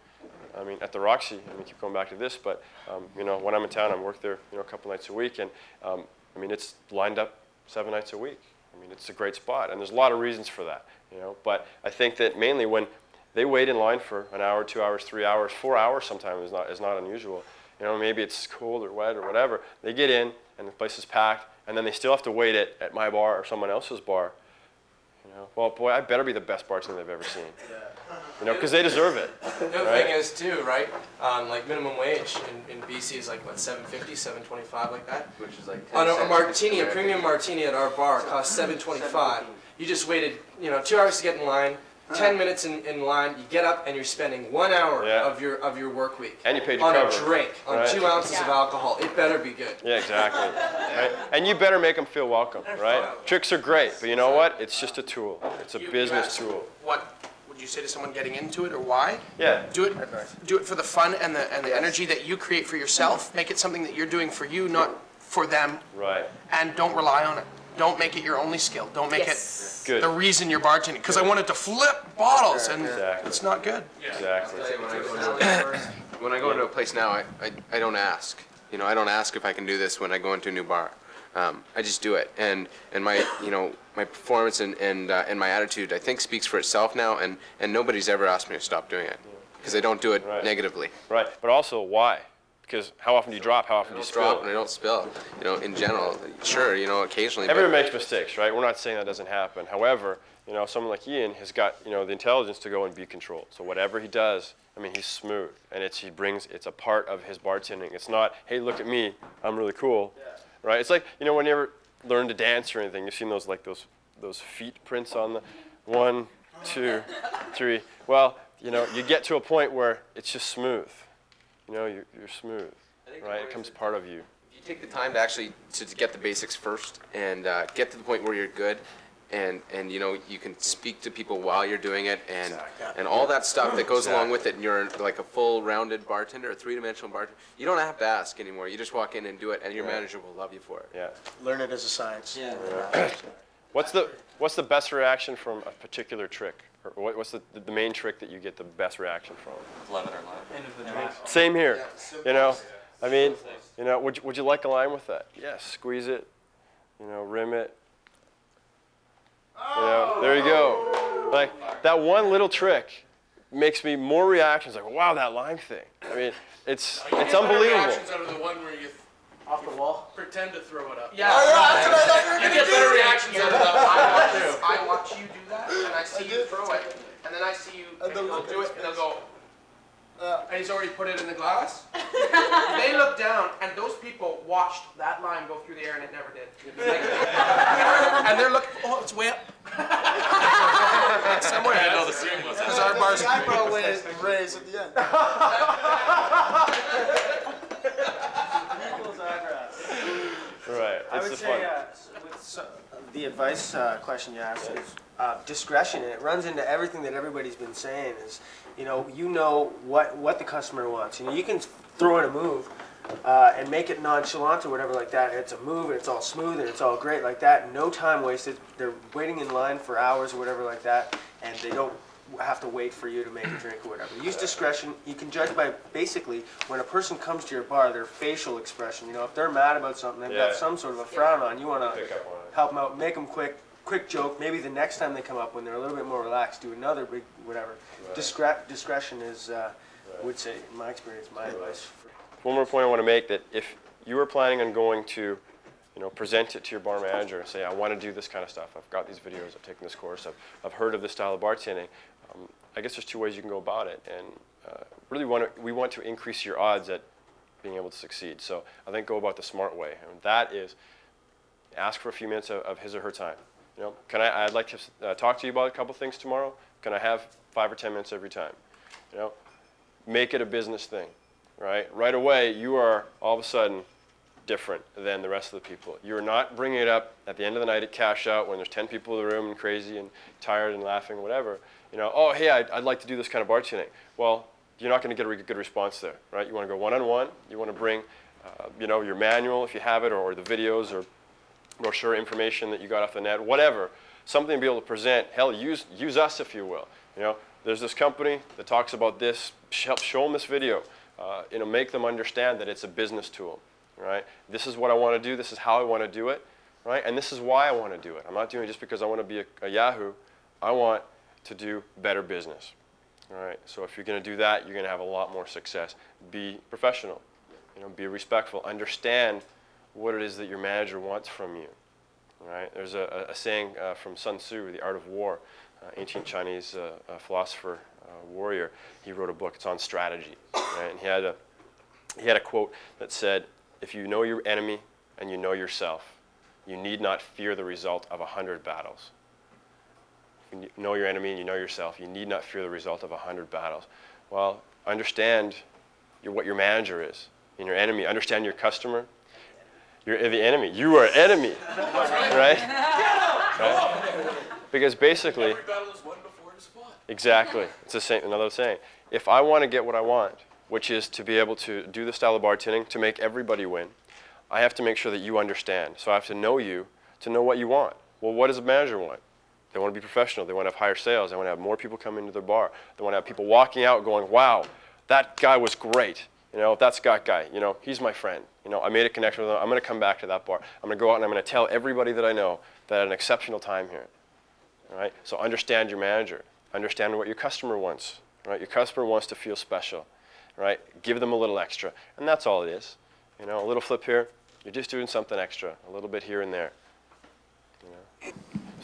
I mean, at the Roxy, I we keep going back to this, but, um, you know, when I'm in town, I work there, you know, a couple nights a week, and, um, I mean, it's lined up seven nights a week. I mean, it's a great spot, and there's a lot of reasons for that, you know, but I think that mainly when they wait in line for an hour, two hours, three hours, four hours sometimes is not, is not unusual. You know, maybe it's cold or wet or whatever. They get in, and the place is packed, and then they still have to wait at, at my bar or someone else's bar. You know, well, boy, I better be the best bartender they've ever seen. You know, because they deserve it. The other right? thing is too, right? Um, like minimum wage in, in BC is like what 750, 725, like that. Which is like 10 On a, a martini, a premium martini at our bar costs 725. You just waited, you know, two hours to get in line. Ten minutes in, in line, you get up and you're spending one hour Yeah. of your of your work week And you paid your on cover. a drink, on Right. two ounces of alcohol. It better be good. Yeah, exactly. right? And you better make them feel welcome, right? Tricks are great, but you know what? It's just a tool. It's a You- you business asked tool. What would you say to someone getting into it, or why? Yeah. Do it. Do it for the fun and the and the energy that you create for yourself. Make it something that you're doing for you, not for them. Right. And don't rely on it. Don't make it your only skill. Don't make Good. it the reason you're bartending. Because I wanted to flip bottles, and Exactly. it's not good. Exactly. I'll tell you, when I go into- When I go into a place now, I, I, I don't ask. You know, I don't ask if I can do this when I go into a new bar. Um, I just do it, and and my you know my performance and and uh, and my attitude I think speaks for itself now, and and nobody's ever asked me to stop doing it because I don't do it negatively. Right. But also, why? Because how often do you drop? How often do you spill? Drop and I don't spill. You know, in general, sure, you know, occasionally. Everyone makes mistakes, right? We're not saying that doesn't happen. However, you know, someone like Ian has got, you know, the intelligence to go and be controlled. So whatever he does, I mean, he's smooth, and it's he brings it's a part of his bartending. It's not, hey, look at me, I'm really cool, right? It's like, you know, when you ever learn to dance or anything, you've seen those like those those feet prints on the one, two, three. Well, you know, you get to a point where it's just smooth. You know, you're, you're smooth, right? It becomes part of you. If you take the time to actually to, to get the basics first and uh, get to the point where you're good and and you know you can speak to people while you're doing it and and all that stuff that goes along with it and you're like a full rounded bartender a three-dimensional bartender you don't have to ask anymore you just walk in and do it and your Yeah. manager will love you for it Yeah. Learn it as a science. Yeah. What's the what's the best reaction from a particular trick? Or what, what's the, the main trick that you get the best reaction from? Lemon or lime. Same here. You know, I mean, you know, would you, would you like a lime with that? Yes. Squeeze it. You know, rim it. You know, there you go. Like that one little trick makes me more reactions. Like, wow, that lime thing. I mean, it's You it's get better unbelievable. Reactions out of the one where you Off the wall. pretend to throw it up. Yeah. Oh, yeah, that's what I thought you were You gonna get better reactions out of I watch, that. I watch you do that, and I see you throw it, and then I see you, and you'll do it, and they'll go, uh. and he's already put it in the glass. they look down, and those people watched that line go through the air, and it never did. and they're looking, oh, it's way up. Somewhere. I know the same was. Because our bar's. eyebrow raise, raise at the end. Right. I It's would the say uh, with so, the advice uh, question you asked is uh, discretion, and it runs into everything that everybody's been saying. Is you know you know what what the customer wants. You know you can throw in a move, uh, and make it nonchalant or whatever like that. It's a move and it's all smooth and it's all great like that. No time wasted. They're waiting in line for hours or whatever like that, and they don't have to wait for you to make a drink or whatever. Use discretion. You can judge by basically when a person comes to your bar, their facial expression. You know, if they're mad about something, they've Yeah. got some sort of a frown on. You want to Pick up on it. help them out, make them quick, quick joke. Maybe the next time they come up, when they're a little bit more relaxed, do another big whatever. Right. Discre- discretion is, uh, I would say, in my experience, my advice. One more point I want to make that if you were planning on going to, you know, present it to your bar manager and say, I want to do this kind of stuff. I've got these videos. I've taken this course. I've, I've heard of this style of bartending. I guess there's two ways you can go about it, and uh, really want to, we want to increase your odds at being able to succeed. So I think go about the smart way, and that is ask for a few minutes of, of his or her time. You know, can I? I'd like to uh, talk to you about a couple things tomorrow. Can I have five or ten minutes every time? You know, make it a business thing, right? Right away, you are all of a sudden different than the rest of the people. You're not bringing it up at the end of the night at cash out when there's 10 people in the room and crazy and tired and laughing, whatever. You know, oh, hey, I'd, I'd like to do this kind of bartending. Well, you're not going to get a good response there, right? You want to go one-on-one. You want to bring, uh, you know, your manual if you have it, or, or the videos or brochure information that you got off the net, whatever. Something to be able to present. Hell, use, use us if you will. You know, there's this company that talks about this. Help show them this video. Uh, you know, make them understand that it's a business tool, right? This is what I want to do. This is how I want to do it, right? And this is why I want to do it. I'm not doing it just because I want to be a, a Yahoo. I want to do better business, all right? So if you're going to do that, you're going to have a lot more success. Be professional, you know, be respectful. Understand what it is that your manager wants from you, right? There's a, a, saying uh, from Sun Tzu, The Art of War, uh, ancient Chinese uh, philosopher, uh, warrior. He wrote a book. It's on strategy, right? And he had a he had a quote that said, "If you know your enemy and you know yourself, you need not fear the result of a hundred battles." If you know your enemy and you know yourself, you need not fear the result of a hundred battles. Well, understand your, what your manager is and your enemy. Understand your customer. You're the enemy. You are enemy, right? Right? Because basically, exactly, it's the same. Another saying. If I want to get what I want, which is to be able to do the style of bartending to make everybody win, I have to make sure that you understand. So I have to know you to know what you want. Well, what does a manager want? They want to be professional. They want to have higher sales. They want to have more people come into their bar. They want to have people walking out going, wow, that guy was great. You know, that's that guy. You know, he's my friend. You know, I made a connection with him. I'm going to come back to that bar. I'm going to go out and I'm going to tell everybody that I know that I had an exceptional time here. All right? So understand your manager. Understand what your customer wants. Right? Your customer wants to feel special. Right? Give them a little extra. And that's all it is. You know, a little flip here. You're just doing something extra. A little bit here and there. You know.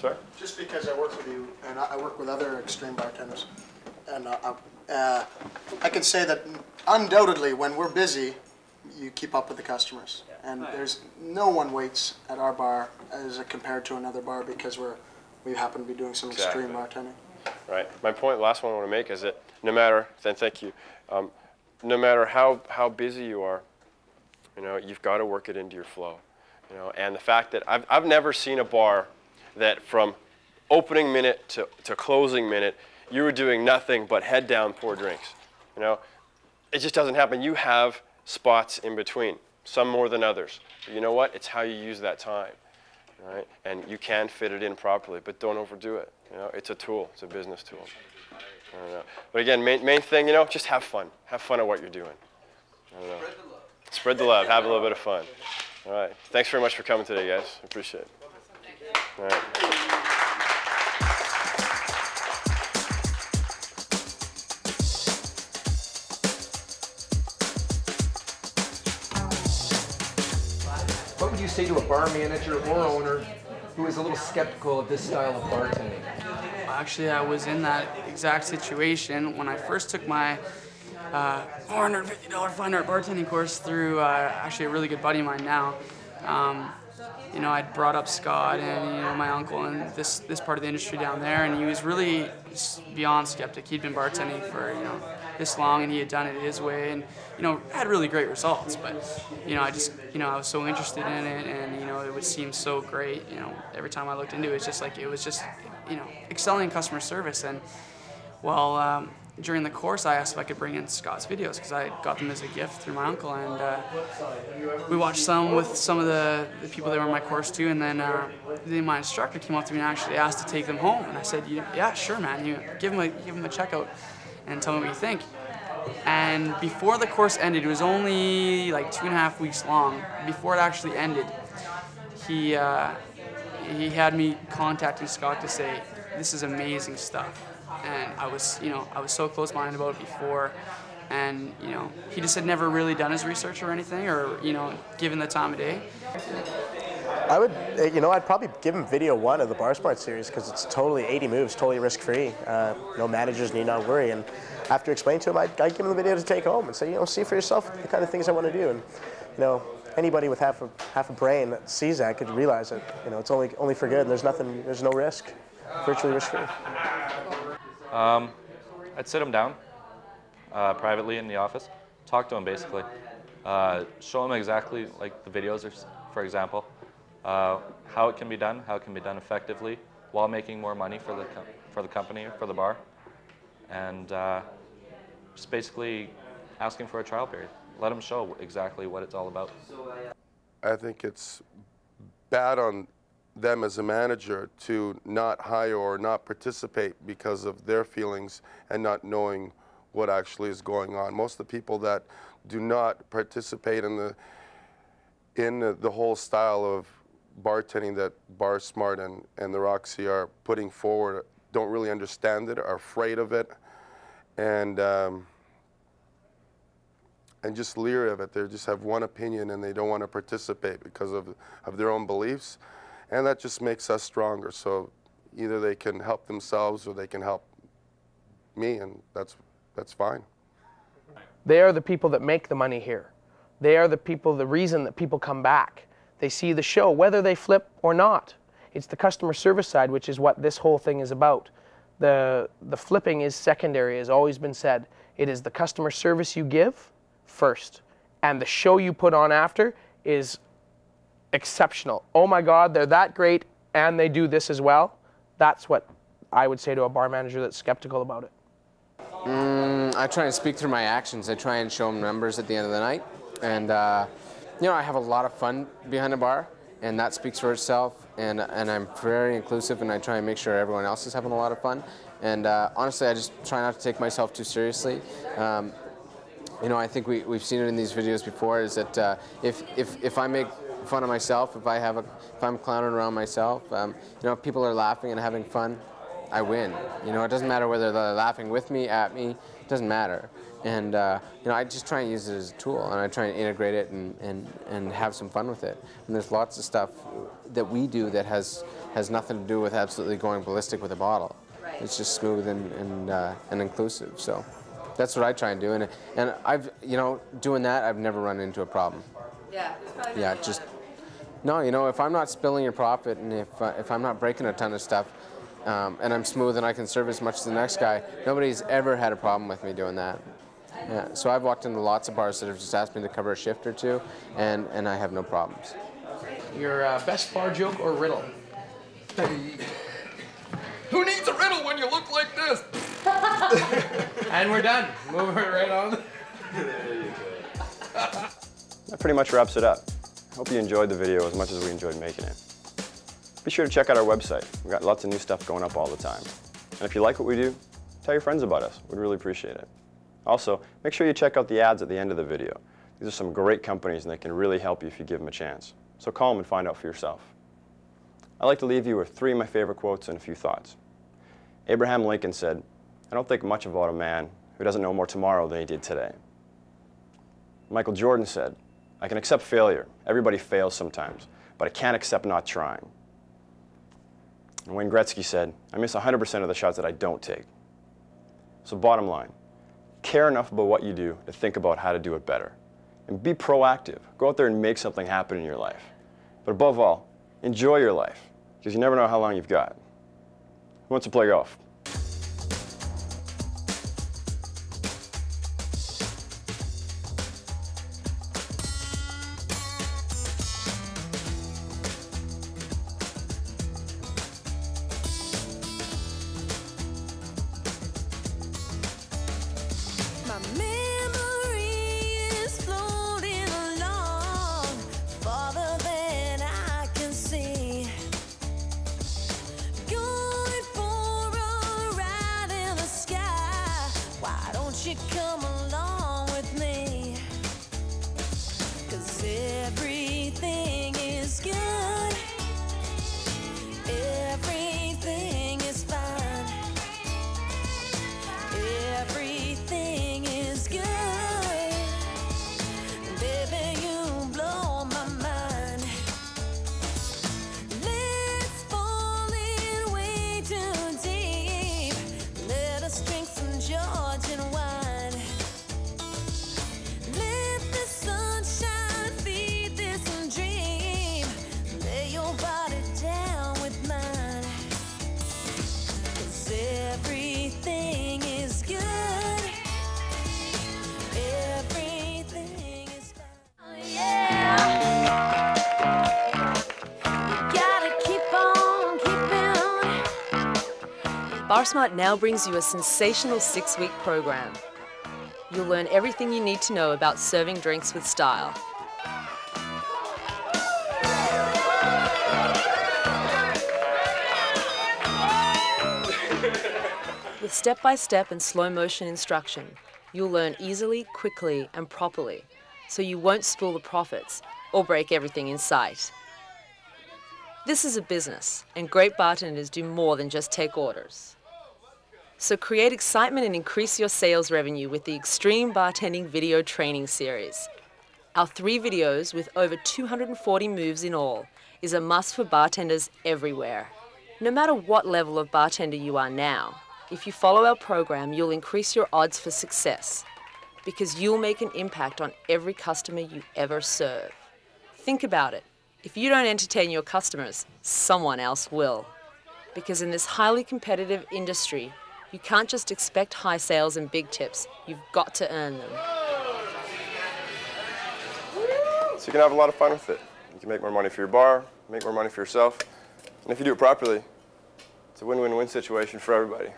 Sorry? Just because I work with you, and I I work with other extreme bartenders, and uh, uh, I can say that undoubtedly, when we're busy, you keep up with the customers. And there's, no one waits at our bar as compared to another bar because we're, we happen to be doing some extreme bartending. Right. My point, last one I want to make is that no matter, then thank you, um, no matter how, how busy you are, you know, you've got to work it into your flow. You know, and the fact that I've, I've never seen a bar that from opening minute to, to closing minute, you were doing nothing but head down pour drinks. You know, it just doesn't happen. You have spots in between, some more than others. But you know what? It's how you use that time, right? And you can fit it in properly, but don't overdo it. You know, it's a tool. It's a business tool. I don't know. But again, main, main thing, you know, just have fun. Have fun at what you're doing. I don't know. Spread the love. Have a little bit of fun. All right. Thanks very much for coming today, guys. I appreciate it. All right. What would you say to a bar manager or owner who is a little skeptical of this style of bartending? Actually, I was in that exact situation when I first took my uh, $450 fine art bartending course through uh, actually a really good buddy of mine now. Um, you know, I'd brought up Scott and you know my uncle and this this part of the industry down there, and he was really beyond skeptic. He'd been bartending for you know this long, and he had done it his way, and you know had really great results. But you know, I just you know I was so interested in it, and you know it would seem so great. You know, every time I looked into it, it's just like it was just you know excelling in customer service and. Well, um, during the course, I asked if I could bring in Scott's videos because I got them as a gift through my uncle, and uh, we watched some with some of the, the people that were in my course too. And then, uh, then my instructor came up to me and actually asked to take them home, and I said, "Yeah, sure, man. You give them a give them a checkout, and tell me what you think." And before the course ended, it was only like two and a half weeks long. Before it actually ended, he uh, he had me contacting Scott to say, "This is amazing stuff." and I was, you know, I was so close-minded about it before, and you know, he just had never really done his research or anything, or you know, given the time of day. I would, eh, you know, I'd probably give him video one of the BarSmart series because it's totally 80 moves, totally risk-free. Uh, no managers need not worry. And after explaining to him, I'd, I'd, give him the video to take home and say, you know, see for yourself the kind of things I want to do. And you know, anybody with half a half a brain that sees that could realize that you know it's only only for good. And there's nothing, there's no risk, virtually risk-free. Um, I'd sit him down uh, privately in the office, talk to him basically, uh, show him exactly like the videos, are, for example, uh, how it can be done, how it can be done effectively while making more money for the for the company for the bar, and uh, just basically asking for a trial period. Let them show exactly what it's all about. I think it's bad on them as a manager to not hire or not participate because of their feelings and not knowing what actually is going on. Most of the people that do not participate in the in the, the whole style of bartending that BarSmart and, and the Roxy are putting forward don't really understand it, are afraid of it, and um, and just leery of it. They just have one opinion and they don't want to participate because of, of their own beliefs and that just makes us stronger. So either they can help themselves or they can help me, and that's that's fine. They are the people that make the money here. They are the people, the reason that people come back. They see the show, whether they flip or not. It's the customer service side, which is what this whole thing is about. The, the flipping is secondary, has always been said. It is the customer service you give first, and the show you put on after is exceptional. Oh my God, they're that great and they do this as well. That's what I would say to a bar manager that's skeptical about it. Mm, I try and speak through my actions. I try and show them numbers at the end of the night. And, uh, you know, I have a lot of fun behind a bar, and that speaks for itself. And, and I'm very inclusive, and I try and make sure everyone else is having a lot of fun. And uh, honestly, I just try not to take myself too seriously. Um, you know, I think we, we've seen it in these videos before, is that uh, if, if, if I make fun of myself, if I have a, if I'm clowning around myself, um, you know, if people are laughing and having fun, I win. You know, it doesn't matter whether they're laughing with me, at me, doesn't matter. And, uh, you know, I just try and use it as a tool, and I try and integrate it and, and, and have some fun with it. And there's lots of stuff that we do that has, has nothing to do with absolutely going ballistic with a bottle. Right. It's just smooth and, and, uh, and inclusive, so that's what I try and do. And, and I've, you know, doing that, I've never run into a problem. Yeah, yeah, just no. You know, if I'm not spilling your profit, and if uh, if I'm not breaking a ton of stuff, um, and I'm smooth and I can serve as much as the next guy, nobody's ever had a problem with me doing that. Yeah, so I've walked into lots of bars that have just asked me to cover a shift or two, and and I have no problems. Your uh, best bar joke or riddle? Who needs a riddle when you look like this? and we're done. Moving right on. That pretty much wraps it up. Hope you enjoyed the video as much as we enjoyed making it. Be sure to check out our website. We've got lots of new stuff going up all the time. And if you like what we do, tell your friends about us. We'd really appreciate it. Also, make sure you check out the ads at the end of the video. These are some great companies and they can really help you if you give them a chance. So call them and find out for yourself. I'd like to leave you with three of my favorite quotes and a few thoughts. Abraham Lincoln said, I don't think much about a man who doesn't know more tomorrow than he did today. Michael Jordan said, I can accept failure. Everybody fails sometimes, but I can't accept not trying. And Wayne Gretzky said, I miss 100% of the shots that I don't take. So bottom line, care enough about what you do to think about how to do it better. And be proactive. Go out there and make something happen in your life. But above all, enjoy your life, because you never know how long you've got. Who wants to play golf? Now brings you a sensational six week program. You'll learn everything you need to know about serving drinks with style. With step by step and slow motion instruction, you'll learn easily, quickly, and properly so you won't spoil the profits or break everything in sight. This is a business, and great bartenders do more than just take orders. So create excitement and increase your sales revenue with the Extreme Bartending Video Training Series. Our three videos with over 240 moves in all is a must for bartenders everywhere. No matter what level of bartender you are now, if you follow our program, you'll increase your odds for success because you'll make an impact on every customer you ever serve. Think about it. If you don't entertain your customers, someone else will. Because in this highly competitive industry, you can't just expect high sales and big tips. You've got to earn them. So you can have a lot of fun with it. You can make more money for your bar, make more money for yourself, and if you do it properly, it's a win-win-win situation for everybody.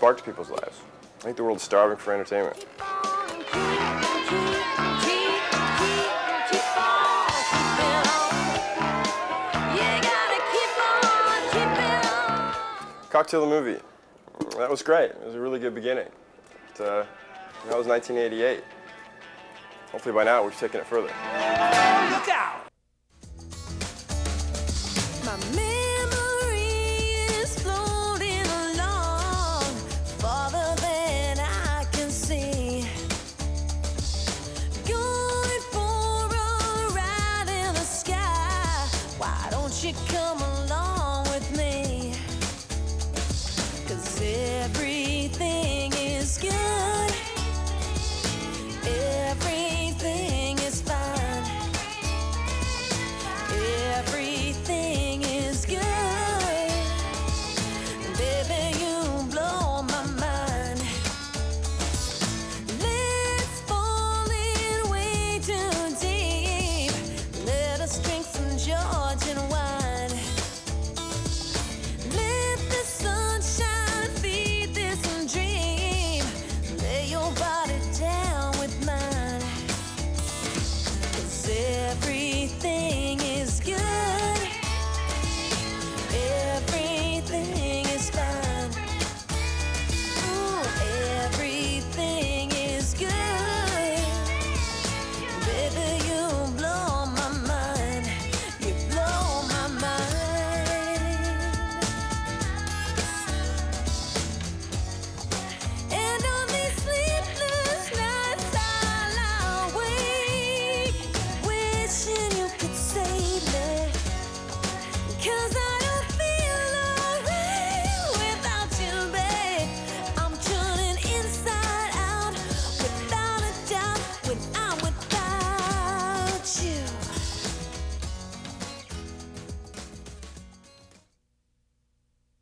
Spark to people's lives. I think the world's starving for entertainment. Cocktail the movie. That was great. It was a really good beginning. Uh, that was 1988. Hopefully by now we've taken it further. Look out!